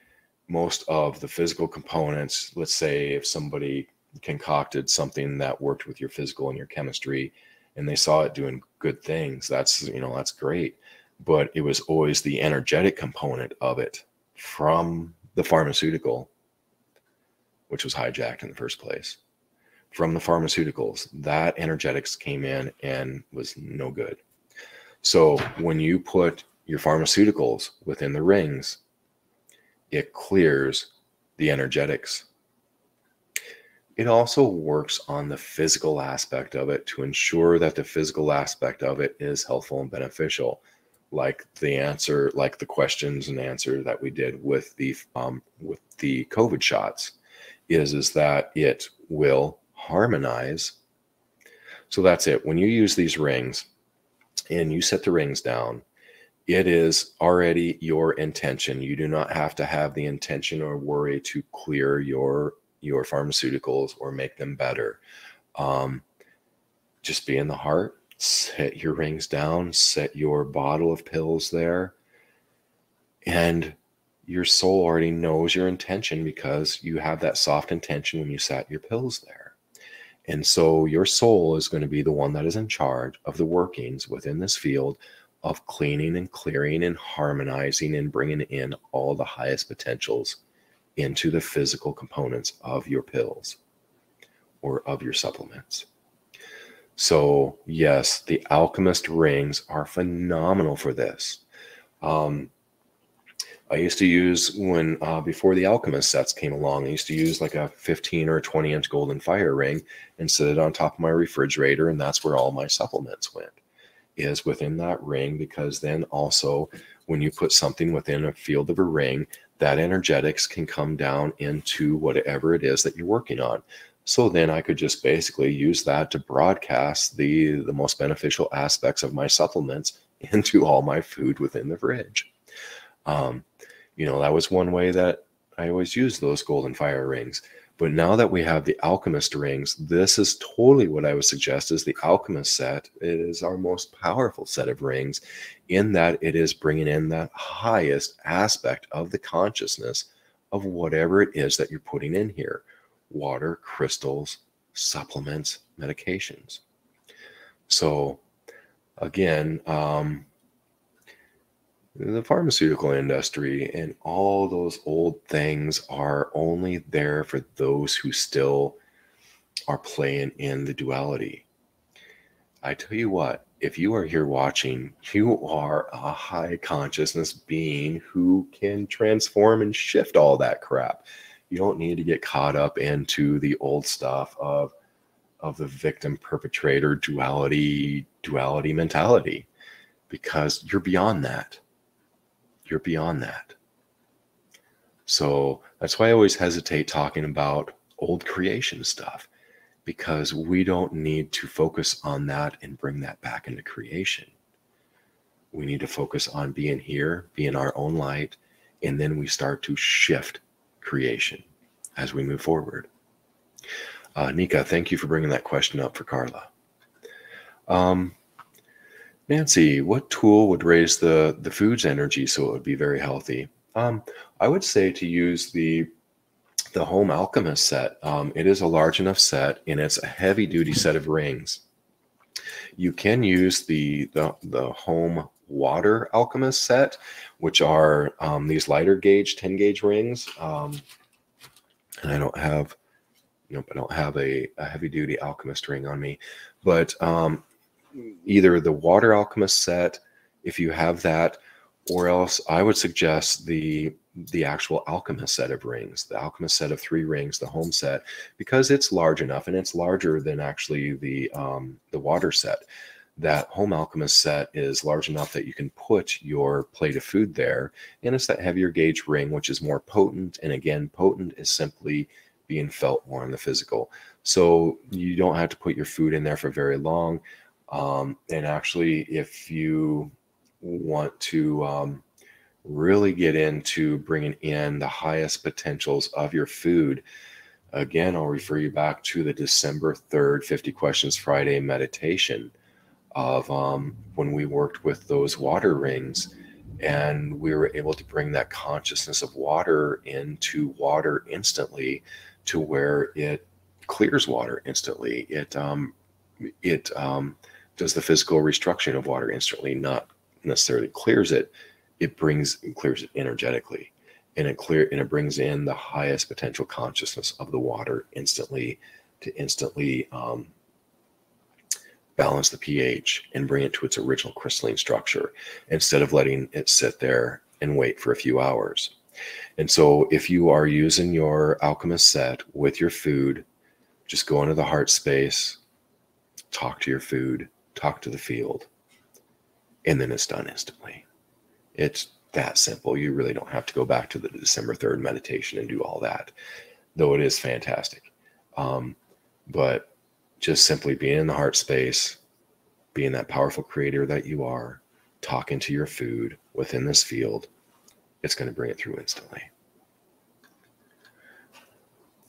most of the physical components, let's say if somebody concocted something that worked with your physical and your chemistry and they saw it doing good things, that's, you know, that's great. But it was always the energetic component of it from the pharmaceutical, which was hijacked in the first place. From the pharmaceuticals, that energetics came in and was no good. So when you put your pharmaceuticals within the rings, it clears the energetics. It also works on the physical aspect of it to ensure that the physical aspect of it is helpful and beneficial, like the answer, like the questions and answer that we did with the um, with the COVID shots, is is that it will harmonize. So that's it. When you use these rings, and you set the rings down, it is already your intention. You do not have to have the intention or worry to clear your your pharmaceuticals or make them better. Um, just be in the heart, set your rings down, set your bottle of pills there, and your soul already knows your intention because you have that soft intention when you sat your pills there. And so your soul is going to be the one that is in charge of the workings within this field of cleaning and clearing and harmonizing and bringing in all the highest potentials into the physical components of your pills or of your supplements. So, yes, the alchemist rings are phenomenal for this. Um, I used to use when uh, before the alchemist sets came along, I used to use like a 15 or 20 inch golden fire ring and set it on top of my refrigerator, and that's where all my supplements went is within that ring because then also when you put something within a field of a ring, that energetics can come down into whatever it is that you're working on. So then I could just basically use that to broadcast the the most beneficial aspects of my supplements into all my food within the fridge. Um, you know, that was one way that I always used those golden fire rings. But now that we have the alchemist rings, this is totally what I would suggest is the alchemist set. It is our most powerful set of rings in that it is bringing in that highest aspect of the consciousness of whatever it is that you're putting in here water, crystals, supplements, medications. So, again, um, the pharmaceutical industry and all those old things are only there for those who still are playing in the duality. I tell you what, if you are here watching, you are a high consciousness being who can transform and shift all that crap. You don't need to get caught up into the old stuff of of the victim perpetrator duality duality mentality because you're beyond that you're beyond that. So that's why I always hesitate talking about old creation stuff because we don't need to focus on that and bring that back into creation. We need to focus on being here, being our own light, and then we start to shift creation as we move forward. Uh, Nika, thank you for bringing that question up for Carla. Um, Nancy, what tool would raise the the food's energy so it would be very healthy? Um, I would say to use the the Home Alchemist set. Um, it is a large enough set, and it's a heavy duty set of rings. You can use the the, the Home Water Alchemist set, which are um, these lighter gauge 10 gauge rings. Um, and I don't have, nope, I don't have a, a heavy duty alchemist ring on me, but um, either the water alchemist set if you have that or else i would suggest the the actual alchemist set of rings the alchemist set of three rings the home set because it's large enough and it's larger than actually the um, the water set. That home alchemist set is large enough that you can put your plate of food there and it's that heavier gauge ring which is more potent and again potent is simply being felt more in the physical. So you don't have to put your food in there for very long um, and actually, if you want to um, really get into bringing in the highest potentials of your food, again, I'll refer you back to the December 3rd 50 Questions Friday meditation of um, when we worked with those water rings and we were able to bring that consciousness of water into water instantly to where it clears water instantly. It, um, it, um, does the physical restructuring of water instantly, not necessarily clears it. It brings it clears it energetically, and it clear and it brings in the highest potential consciousness of the water instantly to instantly um, balance the pH, and bring it to its original crystalline structure instead of letting it sit there and wait for a few hours. And so, if you are using your alchemist set with your food, just go into the heart space, talk to your food, talk to the field, and then it's done instantly. It's that simple. You really don't have to go back to the December 3rd meditation and do all that, though it is fantastic. Um, but just simply being in the heart space, being that powerful creator that you are, talking to your food within this field, it's going to bring it through instantly.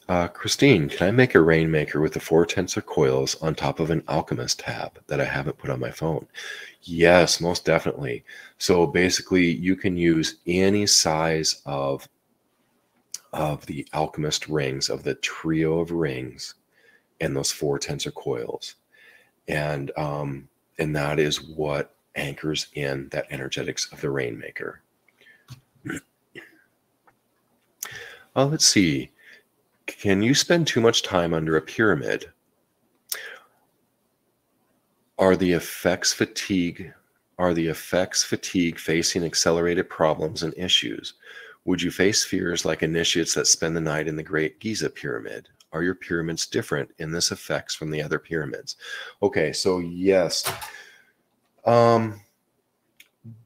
Uh, Christine, can I make a rainmaker with the four tensor coils on top of an alchemist tab that I haven't put on my phone? Yes, most definitely. So basically, you can use any size of of the alchemist rings of the trio of rings and those four tensor coils, and um, and that is what anchors in that energetics of the rainmaker. Uh, let's see. Can you spend too much time under a pyramid? Are the effects fatigue? Are the effects fatigue facing accelerated problems and issues? Would you face fears like initiates that spend the night in the Great Giza Pyramid? Are your pyramids different in this effects from the other pyramids? Okay, so yes. Um,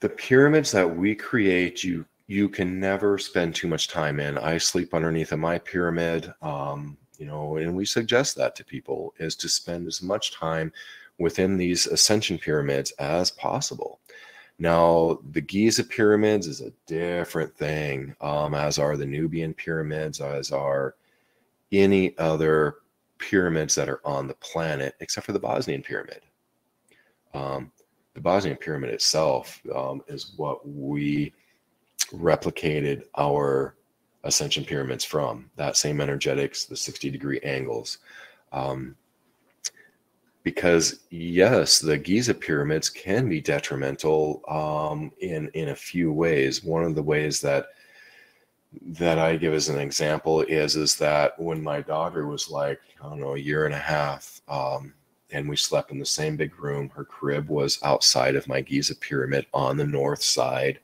the pyramids that we create, you you can never spend too much time in. I sleep underneath of my pyramid, um, you know, and we suggest that to people is to spend as much time within these ascension pyramids as possible. Now, the Giza pyramids is a different thing, um, as are the Nubian pyramids, as are any other pyramids that are on the planet, except for the Bosnian pyramid. Um, the Bosnian pyramid itself um, is what we replicated our ascension pyramids from that same energetics, the 60 degree angles. Um, because yes, the Giza pyramids can be detrimental um, in in a few ways. One of the ways that that I give as an example is is that when my daughter was like I don't know a year and a half, um, and we slept in the same big room. Her crib was outside of my Giza pyramid on the north side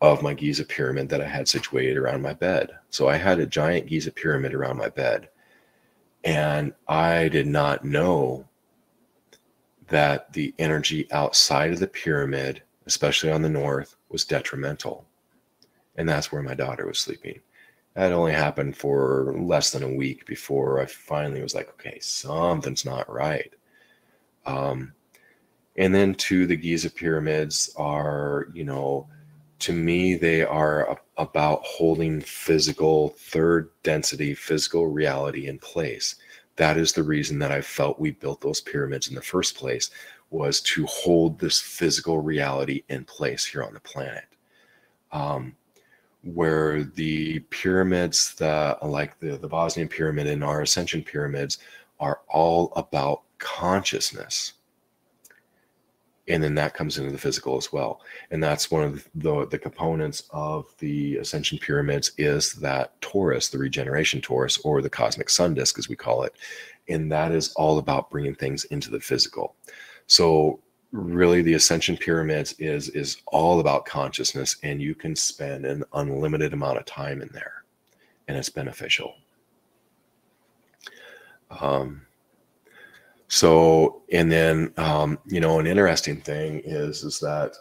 of my Giza pyramid that I had situated around my bed. So I had a giant Giza pyramid around my bed. And I did not know that the energy outside of the pyramid, especially on the north, was detrimental. And that's where my daughter was sleeping. That only happened for less than a week before I finally was like, okay, something's not right. Um, and then to the Giza pyramids are, you know, to me, they are about holding physical, third density, physical reality in place. That is the reason that I felt we built those pyramids in the first place, was to hold this physical reality in place here on the planet. Um, where the pyramids, the, like the, the Bosnian pyramid and our ascension pyramids, are all about consciousness and then that comes into the physical as well. And that's one of the the components of the ascension pyramids is that torus the regeneration torus or the cosmic sun disk as we call it. And that is all about bringing things into the physical. So really the ascension pyramids is is all about consciousness and you can spend an unlimited amount of time in there and it's beneficial. Um so, and then, um, you know, an interesting thing is, is that,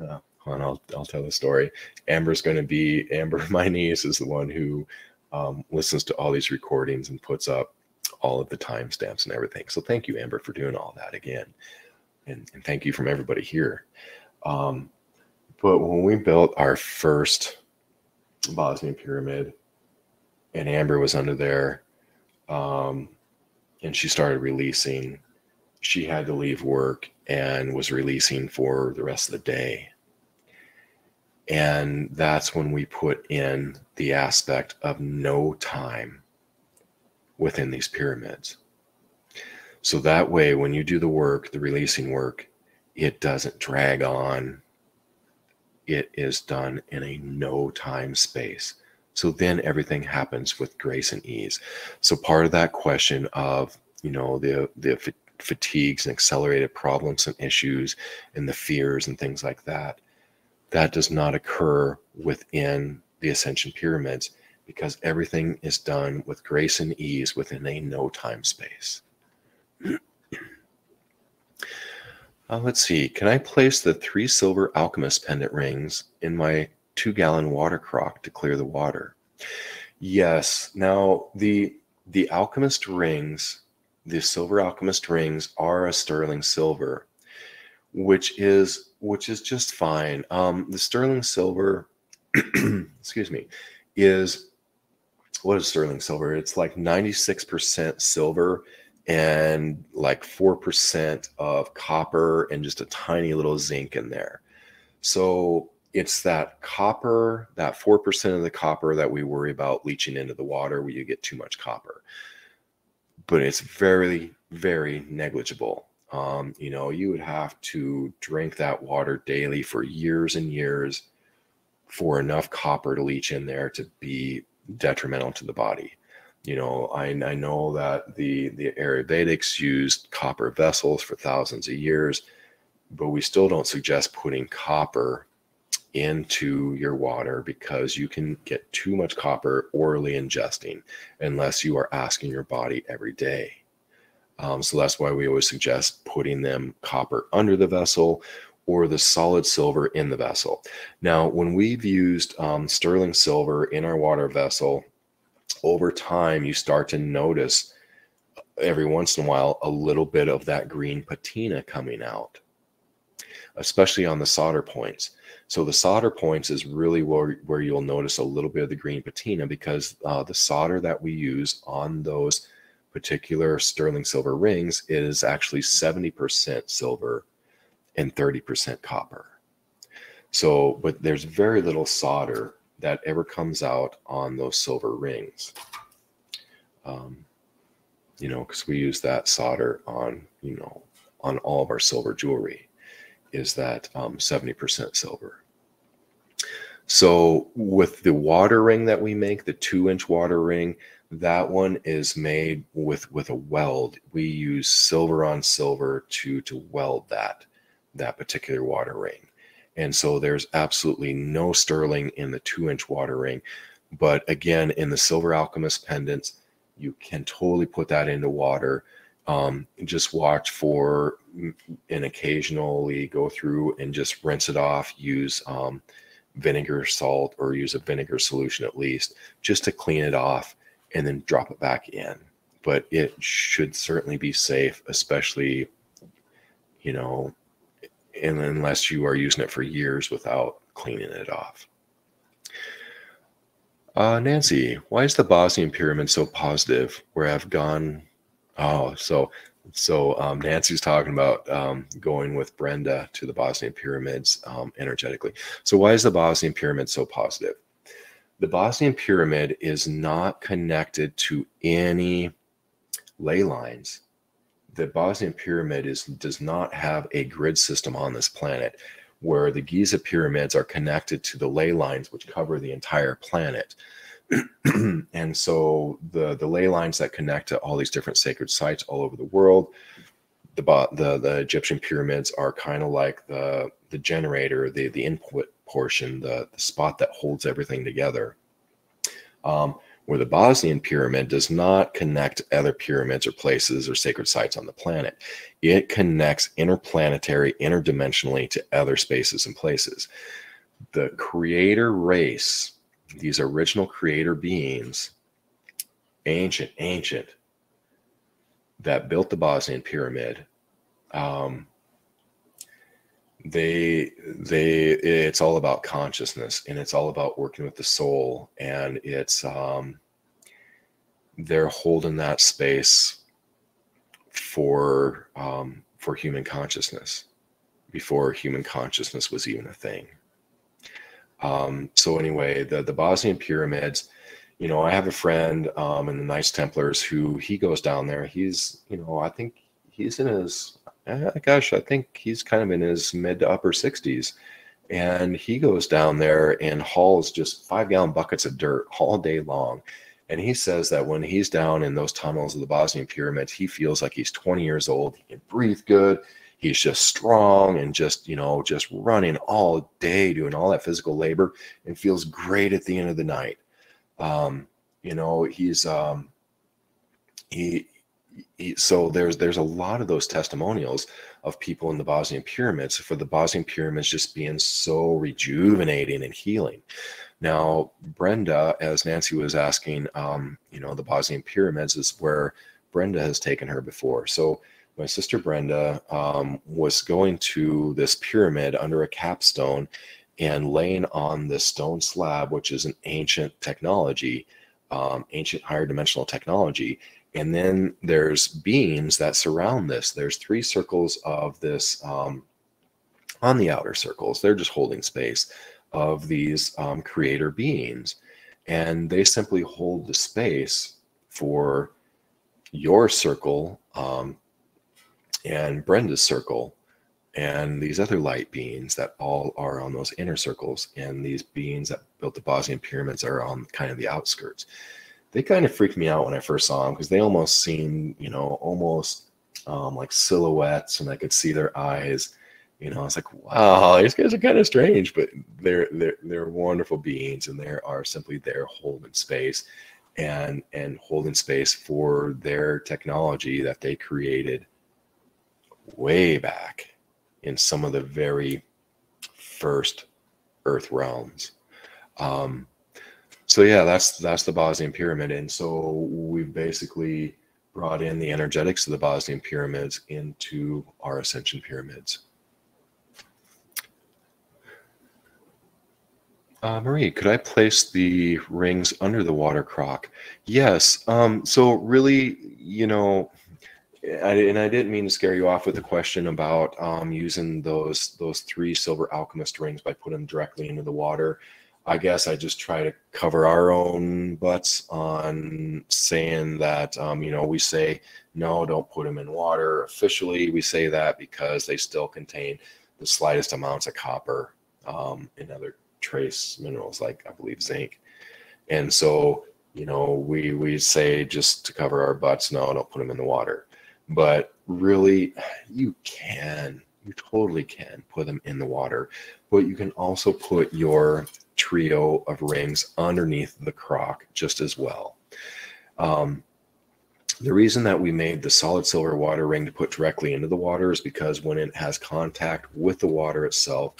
uh, on, I'll, I'll tell the story. Amber's going to be, Amber, my niece, is the one who um, listens to all these recordings and puts up all of the timestamps and everything. So thank you, Amber, for doing all that again. And, and thank you from everybody here. Um, but when we built our first Bosnian pyramid and Amber was under there, um, and she started releasing. She had to leave work and was releasing for the rest of the day. And that's when we put in the aspect of no time within these pyramids. So that way, when you do the work, the releasing work, it doesn't drag on. It is done in a no time space. So then everything happens with grace and ease. So part of that question of, you know, the the fatigues and accelerated problems and issues and the fears and things like that. That does not occur within the ascension pyramids because everything is done with grace and ease within a no time space. Uh, let's see. Can I place the three silver alchemist pendant rings in my two gallon water crock to clear the water? Yes. Now the the alchemist rings, the silver alchemist rings are a sterling silver, which is which is just fine. Um, the sterling silver, excuse me, is what is sterling silver? It's like 96% silver and like 4% of copper and just a tiny little zinc in there. So it's that copper, that 4% of the copper that we worry about leaching into the water where you get too much copper. But it's very, very negligible. Um, you know, you would have to drink that water daily for years and years for enough copper to leach in there to be detrimental to the body. You know, I, I know that the the Ayurvedics used copper vessels for thousands of years, but we still don't suggest putting copper into your water because you can get too much copper orally ingesting unless you are asking your body every day. Um, so that's why we always suggest putting them copper under the vessel or the solid silver in the vessel. Now, when we've used um, sterling silver in our water vessel, over time you start to notice every once in a while a little bit of that green patina coming out, especially on the solder points. So the solder points is really where, where you'll notice a little bit of the green patina because uh, the solder that we use on those particular sterling silver rings is actually 70% silver and 30% copper. So, but there's very little solder that ever comes out on those silver rings. Um, you know, because we use that solder on, you know, on all of our silver jewelry is that um, 70% silver. So with the water ring that we make, the two inch water ring, that one is made with with a weld. We use silver on silver to to weld that that particular water ring. And so there's absolutely no sterling in the two inch water ring. But again, in the silver alchemist pendants, you can totally put that into water. Um, just watch for and occasionally go through and just rinse it off. Use um, vinegar, salt, or use a vinegar solution at least, just to clean it off and then drop it back in. But it should certainly be safe, especially, you know, and unless you are using it for years without cleaning it off. Uh, Nancy, why is the Bosnian pyramid so positive? Where I've gone, oh, so so um, Nancy's talking about um, going with Brenda to the Bosnian pyramids um, energetically. So why is the Bosnian pyramid so positive? The Bosnian pyramid is not connected to any ley lines the Bosnian pyramid is does not have a grid system on this planet where the Giza pyramids are connected to the ley lines which cover the entire planet. and so the the ley lines that connect to all these different sacred sites all over the world, the the, the Egyptian pyramids are kind of like the the generator, the the input portion, the, the spot that holds everything together. Um, where the Bosnian pyramid does not connect other pyramids or places or sacred sites on the planet. It connects interplanetary, interdimensionally to other spaces and places. The creator race, these original creator beings, ancient, ancient, that built the Bosnian pyramid, um, they they it's all about consciousness and it's all about working with the soul and it's um they're holding that space for um for human consciousness before human consciousness was even a thing um so anyway the the bosnian pyramids you know i have a friend um in the knights templars who he goes down there he's you know i think he's in his uh, gosh, I think he's kind of in his mid to upper 60s. And he goes down there and hauls just five gallon buckets of dirt all day long. And he says that when he's down in those tunnels of the Bosnian pyramids, he feels like he's 20 years old. He can breathe good. He's just strong and just, you know, just running all day, doing all that physical labor and feels great at the end of the night. Um, you know, he's, um, he, he, so there's there's a lot of those testimonials of people in the Bosnian pyramids for the Bosnian pyramids just being so rejuvenating and healing. Now, Brenda, as Nancy was asking, um, you know, the Bosnian pyramids is where Brenda has taken her before. So my sister Brenda um, was going to this pyramid under a capstone and laying on this stone slab, which is an ancient technology, um, ancient higher dimensional technology. And then there's beams that surround this. There's three circles of this um, on the outer circles. They're just holding space of these um, creator beings. And they simply hold the space for your circle um, and Brenda's circle and these other light beings that all are on those inner circles. And these beings that built the Bosnian pyramids are on kind of the outskirts. They kind of freaked me out when I first saw them because they almost seemed, you know, almost um, like silhouettes and I could see their eyes you know, it's like, wow, these guys are kind of strange, but they're they're they're wonderful beings, and they are simply there holding space, and and holding space for their technology that they created way back in some of the very first Earth realms. Um, so yeah, that's that's the Bosnian pyramid, and so we've basically brought in the energetics of the Bosnian pyramids into our ascension pyramids. Uh, Marie, could I place the rings under the water crock? Yes. Um, so really, you know, I, and I didn't mean to scare you off with the question about um, using those those three silver alchemist rings by putting them directly into the water. I guess I just try to cover our own butts on saying that, um, you know, we say, no, don't put them in water. Officially, we say that because they still contain the slightest amounts of copper um, and other trace minerals like I believe zinc. And so, you know, we we say just to cover our butts, no, don't put them in the water. But really, you can, you totally can put them in the water. But you can also put your trio of rings underneath the crock just as well. Um, the reason that we made the solid silver water ring to put directly into the water is because when it has contact with the water itself,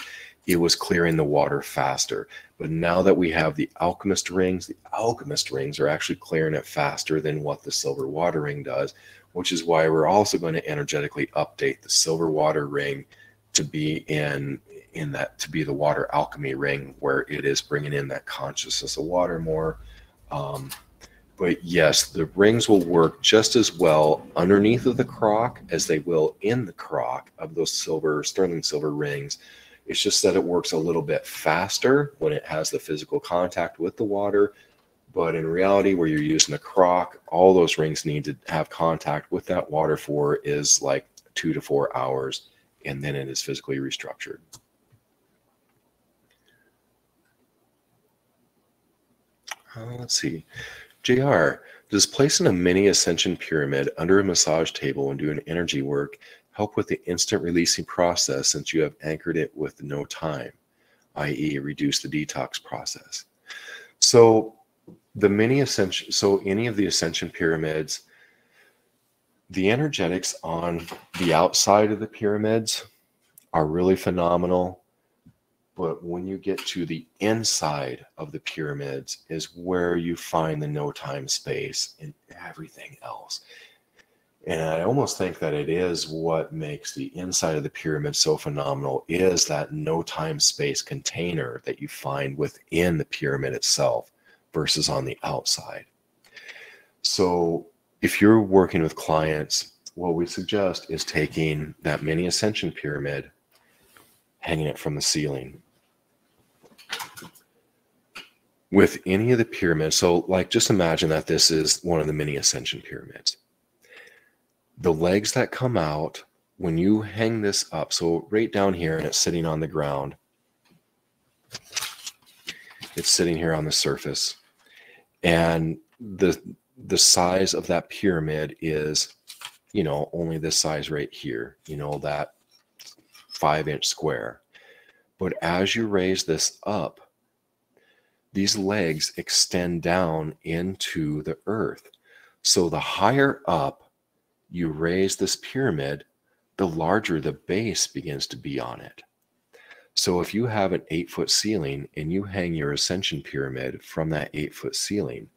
it was clearing the water faster. But now that we have the alchemist rings, the alchemist rings are actually clearing it faster than what the silver water ring does, which is why we're also going to energetically update the silver water ring to be in in that to be the water alchemy ring where it is bringing in that consciousness of water more um, but yes the rings will work just as well underneath of the crock as they will in the crock of those silver sterling silver rings it's just that it works a little bit faster when it has the physical contact with the water. But in reality, where you're using a crock, all those rings need to have contact with that water for is like two to four hours, and then it is physically restructured. Uh, let's see. JR, does placing a mini ascension pyramid under a massage table and doing energy work help with the instant releasing process since you have anchored it with no time, i.e., reduce the detox process. So the many ascension, so any of the ascension pyramids, the energetics on the outside of the pyramids are really phenomenal. But when you get to the inside of the pyramids is where you find the no time space and everything else. And I almost think that it is what makes the inside of the pyramid so phenomenal is that no time space container that you find within the pyramid itself versus on the outside. So if you're working with clients, what we suggest is taking that mini ascension pyramid, hanging it from the ceiling. With any of the pyramids, so like just imagine that this is one of the mini ascension pyramids the legs that come out when you hang this up, so right down here and it's sitting on the ground, it's sitting here on the surface. And the the size of that pyramid is you know only this size right here you know that five inch square. But as you raise this up these legs extend down into the earth. So the higher up you raise this pyramid the larger the base begins to be on it so if you have an eight foot ceiling and you hang your ascension pyramid from that eight foot ceiling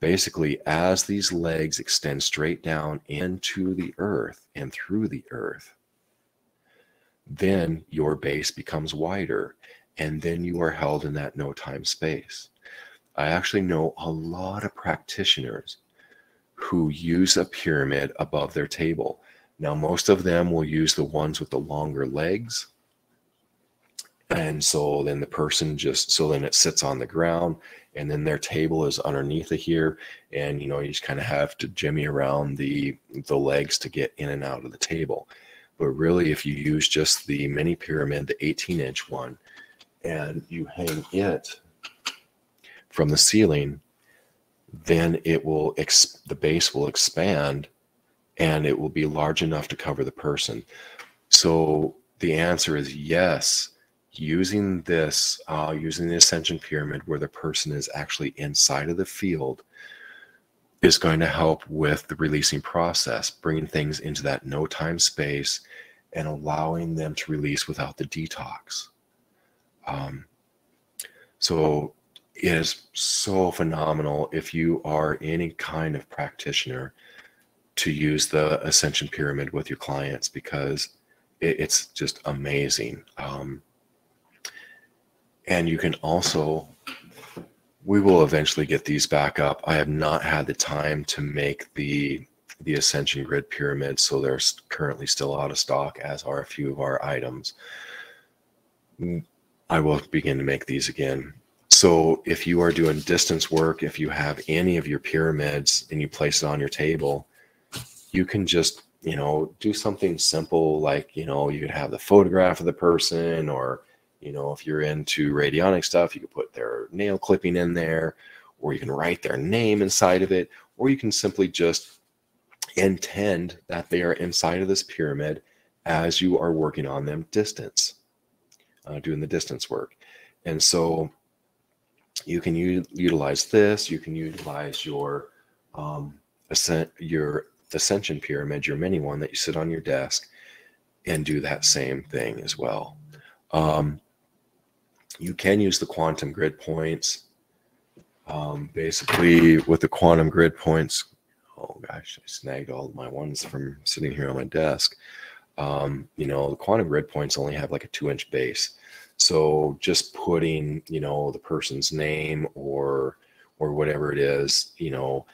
basically as these legs extend straight down into the earth and through the earth then your base becomes wider and then you are held in that no time space. I actually know a lot of practitioners who use a pyramid above their table. Now most of them will use the ones with the longer legs and so then the person just so then it sits on the ground and then their table is underneath of here and you know you just kind of have to jimmy around the the legs to get in and out of the table. But really if you use just the mini pyramid the 18 inch one and you hang it from the ceiling then it will ex- the base will expand and it will be large enough to cover the person. So the answer is yes using this, uh, using the ascension pyramid where the person is actually inside of the field is going to help with the releasing process, bringing things into that no time space and allowing them to release without the detox. Um, so it is so phenomenal if you are any kind of practitioner to use the ascension pyramid with your clients because it, it's just amazing. Um, and you can also, we will eventually get these back up. I have not had the time to make the the Ascension Grid Pyramid, so they're currently still out of stock, as are a few of our items. I will begin to make these again. So if you are doing distance work, if you have any of your pyramids and you place it on your table, you can just, you know, do something simple like, you know, you could have the photograph of the person or you know, if you're into radionic stuff, you can put their nail clipping in there, or you can write their name inside of it, or you can simply just intend that they are inside of this pyramid as you are working on them distance, uh, doing the distance work. And so you can utilize this, you can utilize your um, ascent, your ascension pyramid, your mini one that you sit on your desk, and do that same thing as well. Um, you can use the quantum grid points. Um, basically, with the quantum grid points, oh gosh, I snagged all my ones from sitting here on my desk. Um, you know, the quantum grid points only have like a two inch base. So just putting, you know, the person's name or or whatever it is, you know,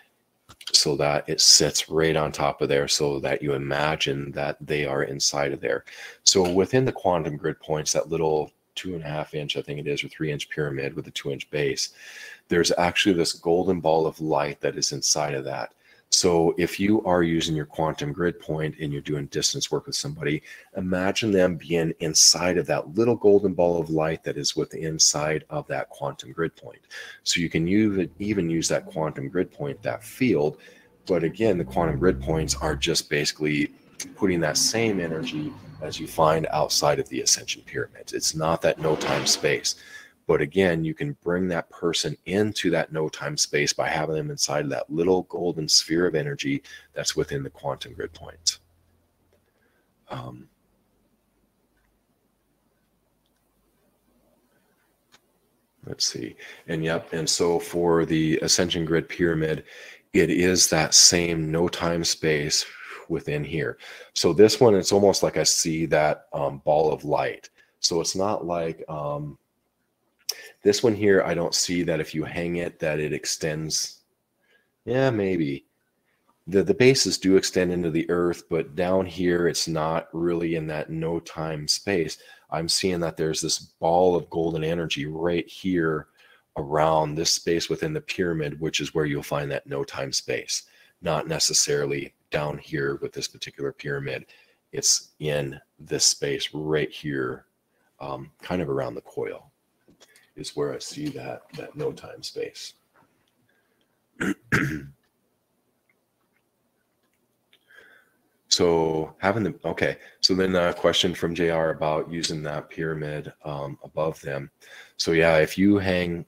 so that it sits right on top of there so that you imagine that they are inside of there. So within the quantum grid points, that little two and a half inch, I think it is, or three inch pyramid with a two inch base, there's actually this golden ball of light that is inside of that. So if you are using your quantum grid point and you're doing distance work with somebody, imagine them being inside of that little golden ball of light that is within inside of that quantum grid point. So you can even use that quantum grid point, that field. But again, the quantum grid points are just basically putting that same energy as you find outside of the ascension pyramids. It's not that no time space. But again, you can bring that person into that no time space by having them inside of that little golden sphere of energy that's within the quantum grid points. Um, let's see. And yep. And so for the ascension grid pyramid, it is that same no time space within here. So this one, it's almost like I see that um, ball of light. So it's not like um, this one here. I don't see that if you hang it, that it extends. Yeah, maybe. The, the bases do extend into the earth, but down here, it's not really in that no time space. I'm seeing that there's this ball of golden energy right here around this space within the pyramid, which is where you'll find that no time space, not necessarily down here with this particular pyramid. It's in this space right here, um, kind of around the coil, is where I see that that no time space. so having the okay so then a question from jr about using that pyramid um, above them so yeah if you hang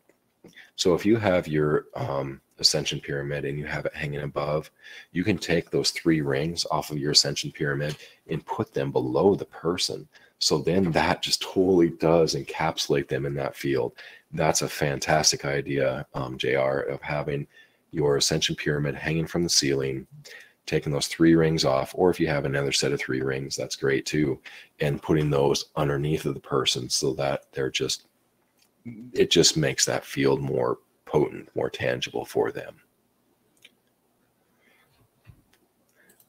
so if you have your um, ascension pyramid and you have it hanging above you can take those three rings off of your ascension pyramid and put them below the person. So then that just totally does encapsulate them in that field. That's a fantastic idea um, jr of having your ascension pyramid hanging from the ceiling taking those three rings off, or if you have another set of three rings, that's great too, and putting those underneath of the person so that they're just, it just makes that field more potent, more tangible for them.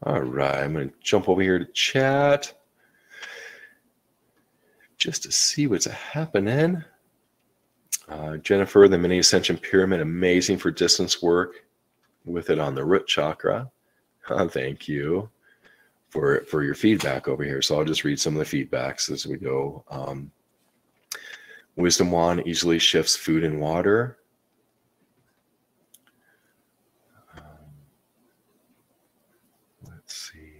All right, I'm going to jump over here to chat just to see what's happening. Uh, Jennifer, the mini ascension pyramid, amazing for distance work with it on the root chakra. Uh, thank you for for your feedback over here. So I'll just read some of the feedbacks as we go. Um, Wisdom wand easily shifts food and water. Um, let's see.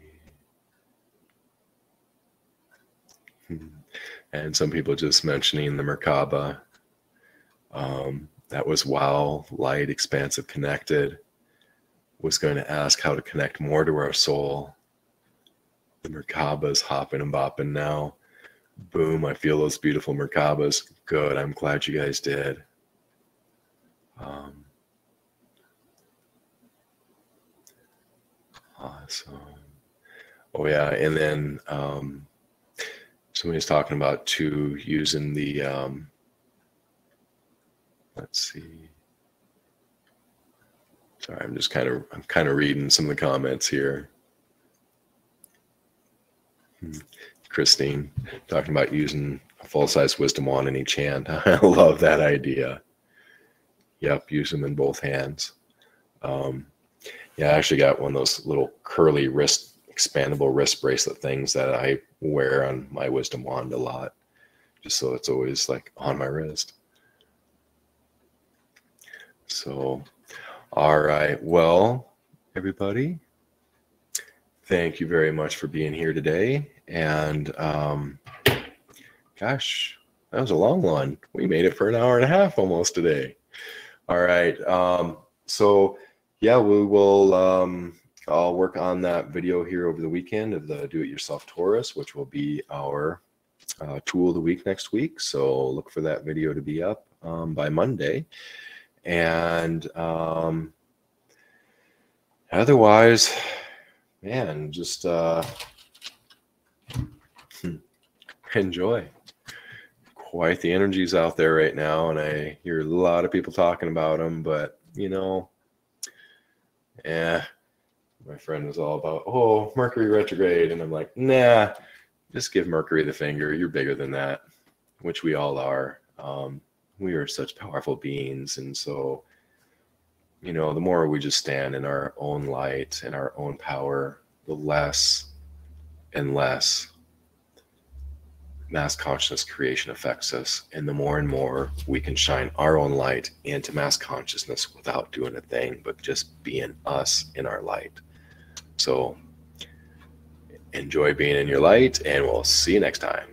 Hmm. And some people just mentioning the Merkaba. Um, that was wow, light, expansive, connected was going to ask how to connect more to our soul. The Merkaba's hopping and bopping now. Boom, I feel those beautiful Merkabas. Good, I'm glad you guys did. Um, awesome. Oh, yeah, and then um, somebody's talking about too using the, um, let's see. Sorry, I'm just kind of I'm kind of reading some of the comments here. Hmm. Christine talking about using a full size wisdom wand in each hand. I love that idea. Yep, use them in both hands. Um, yeah, I actually got one of those little curly wrist, expandable wrist bracelet things that I wear on my wisdom wand a lot, just so it's always like on my wrist. So all right. Well, everybody, thank you very much for being here today. And um, gosh, that was a long one. We made it for an hour and a half almost today. All right. Um, so, yeah, we will. Um, I'll work on that video here over the weekend of the Do It Yourself Torus, which will be our uh, tool of the week next week. So, look for that video to be up um, by Monday. And um, otherwise, man, just uh, enjoy. Quite the energies out there right now, and I hear a lot of people talking about them. But you know, yeah, my friend was all about, oh, Mercury retrograde, and I'm like, nah, just give Mercury the finger. You're bigger than that, which we all are. Um, we are such powerful beings. And so, you know, the more we just stand in our own light and our own power, the less and less mass consciousness creation affects us. And the more and more we can shine our own light into mass consciousness without doing a thing, but just being us in our light. So enjoy being in your light, and we'll see you next time.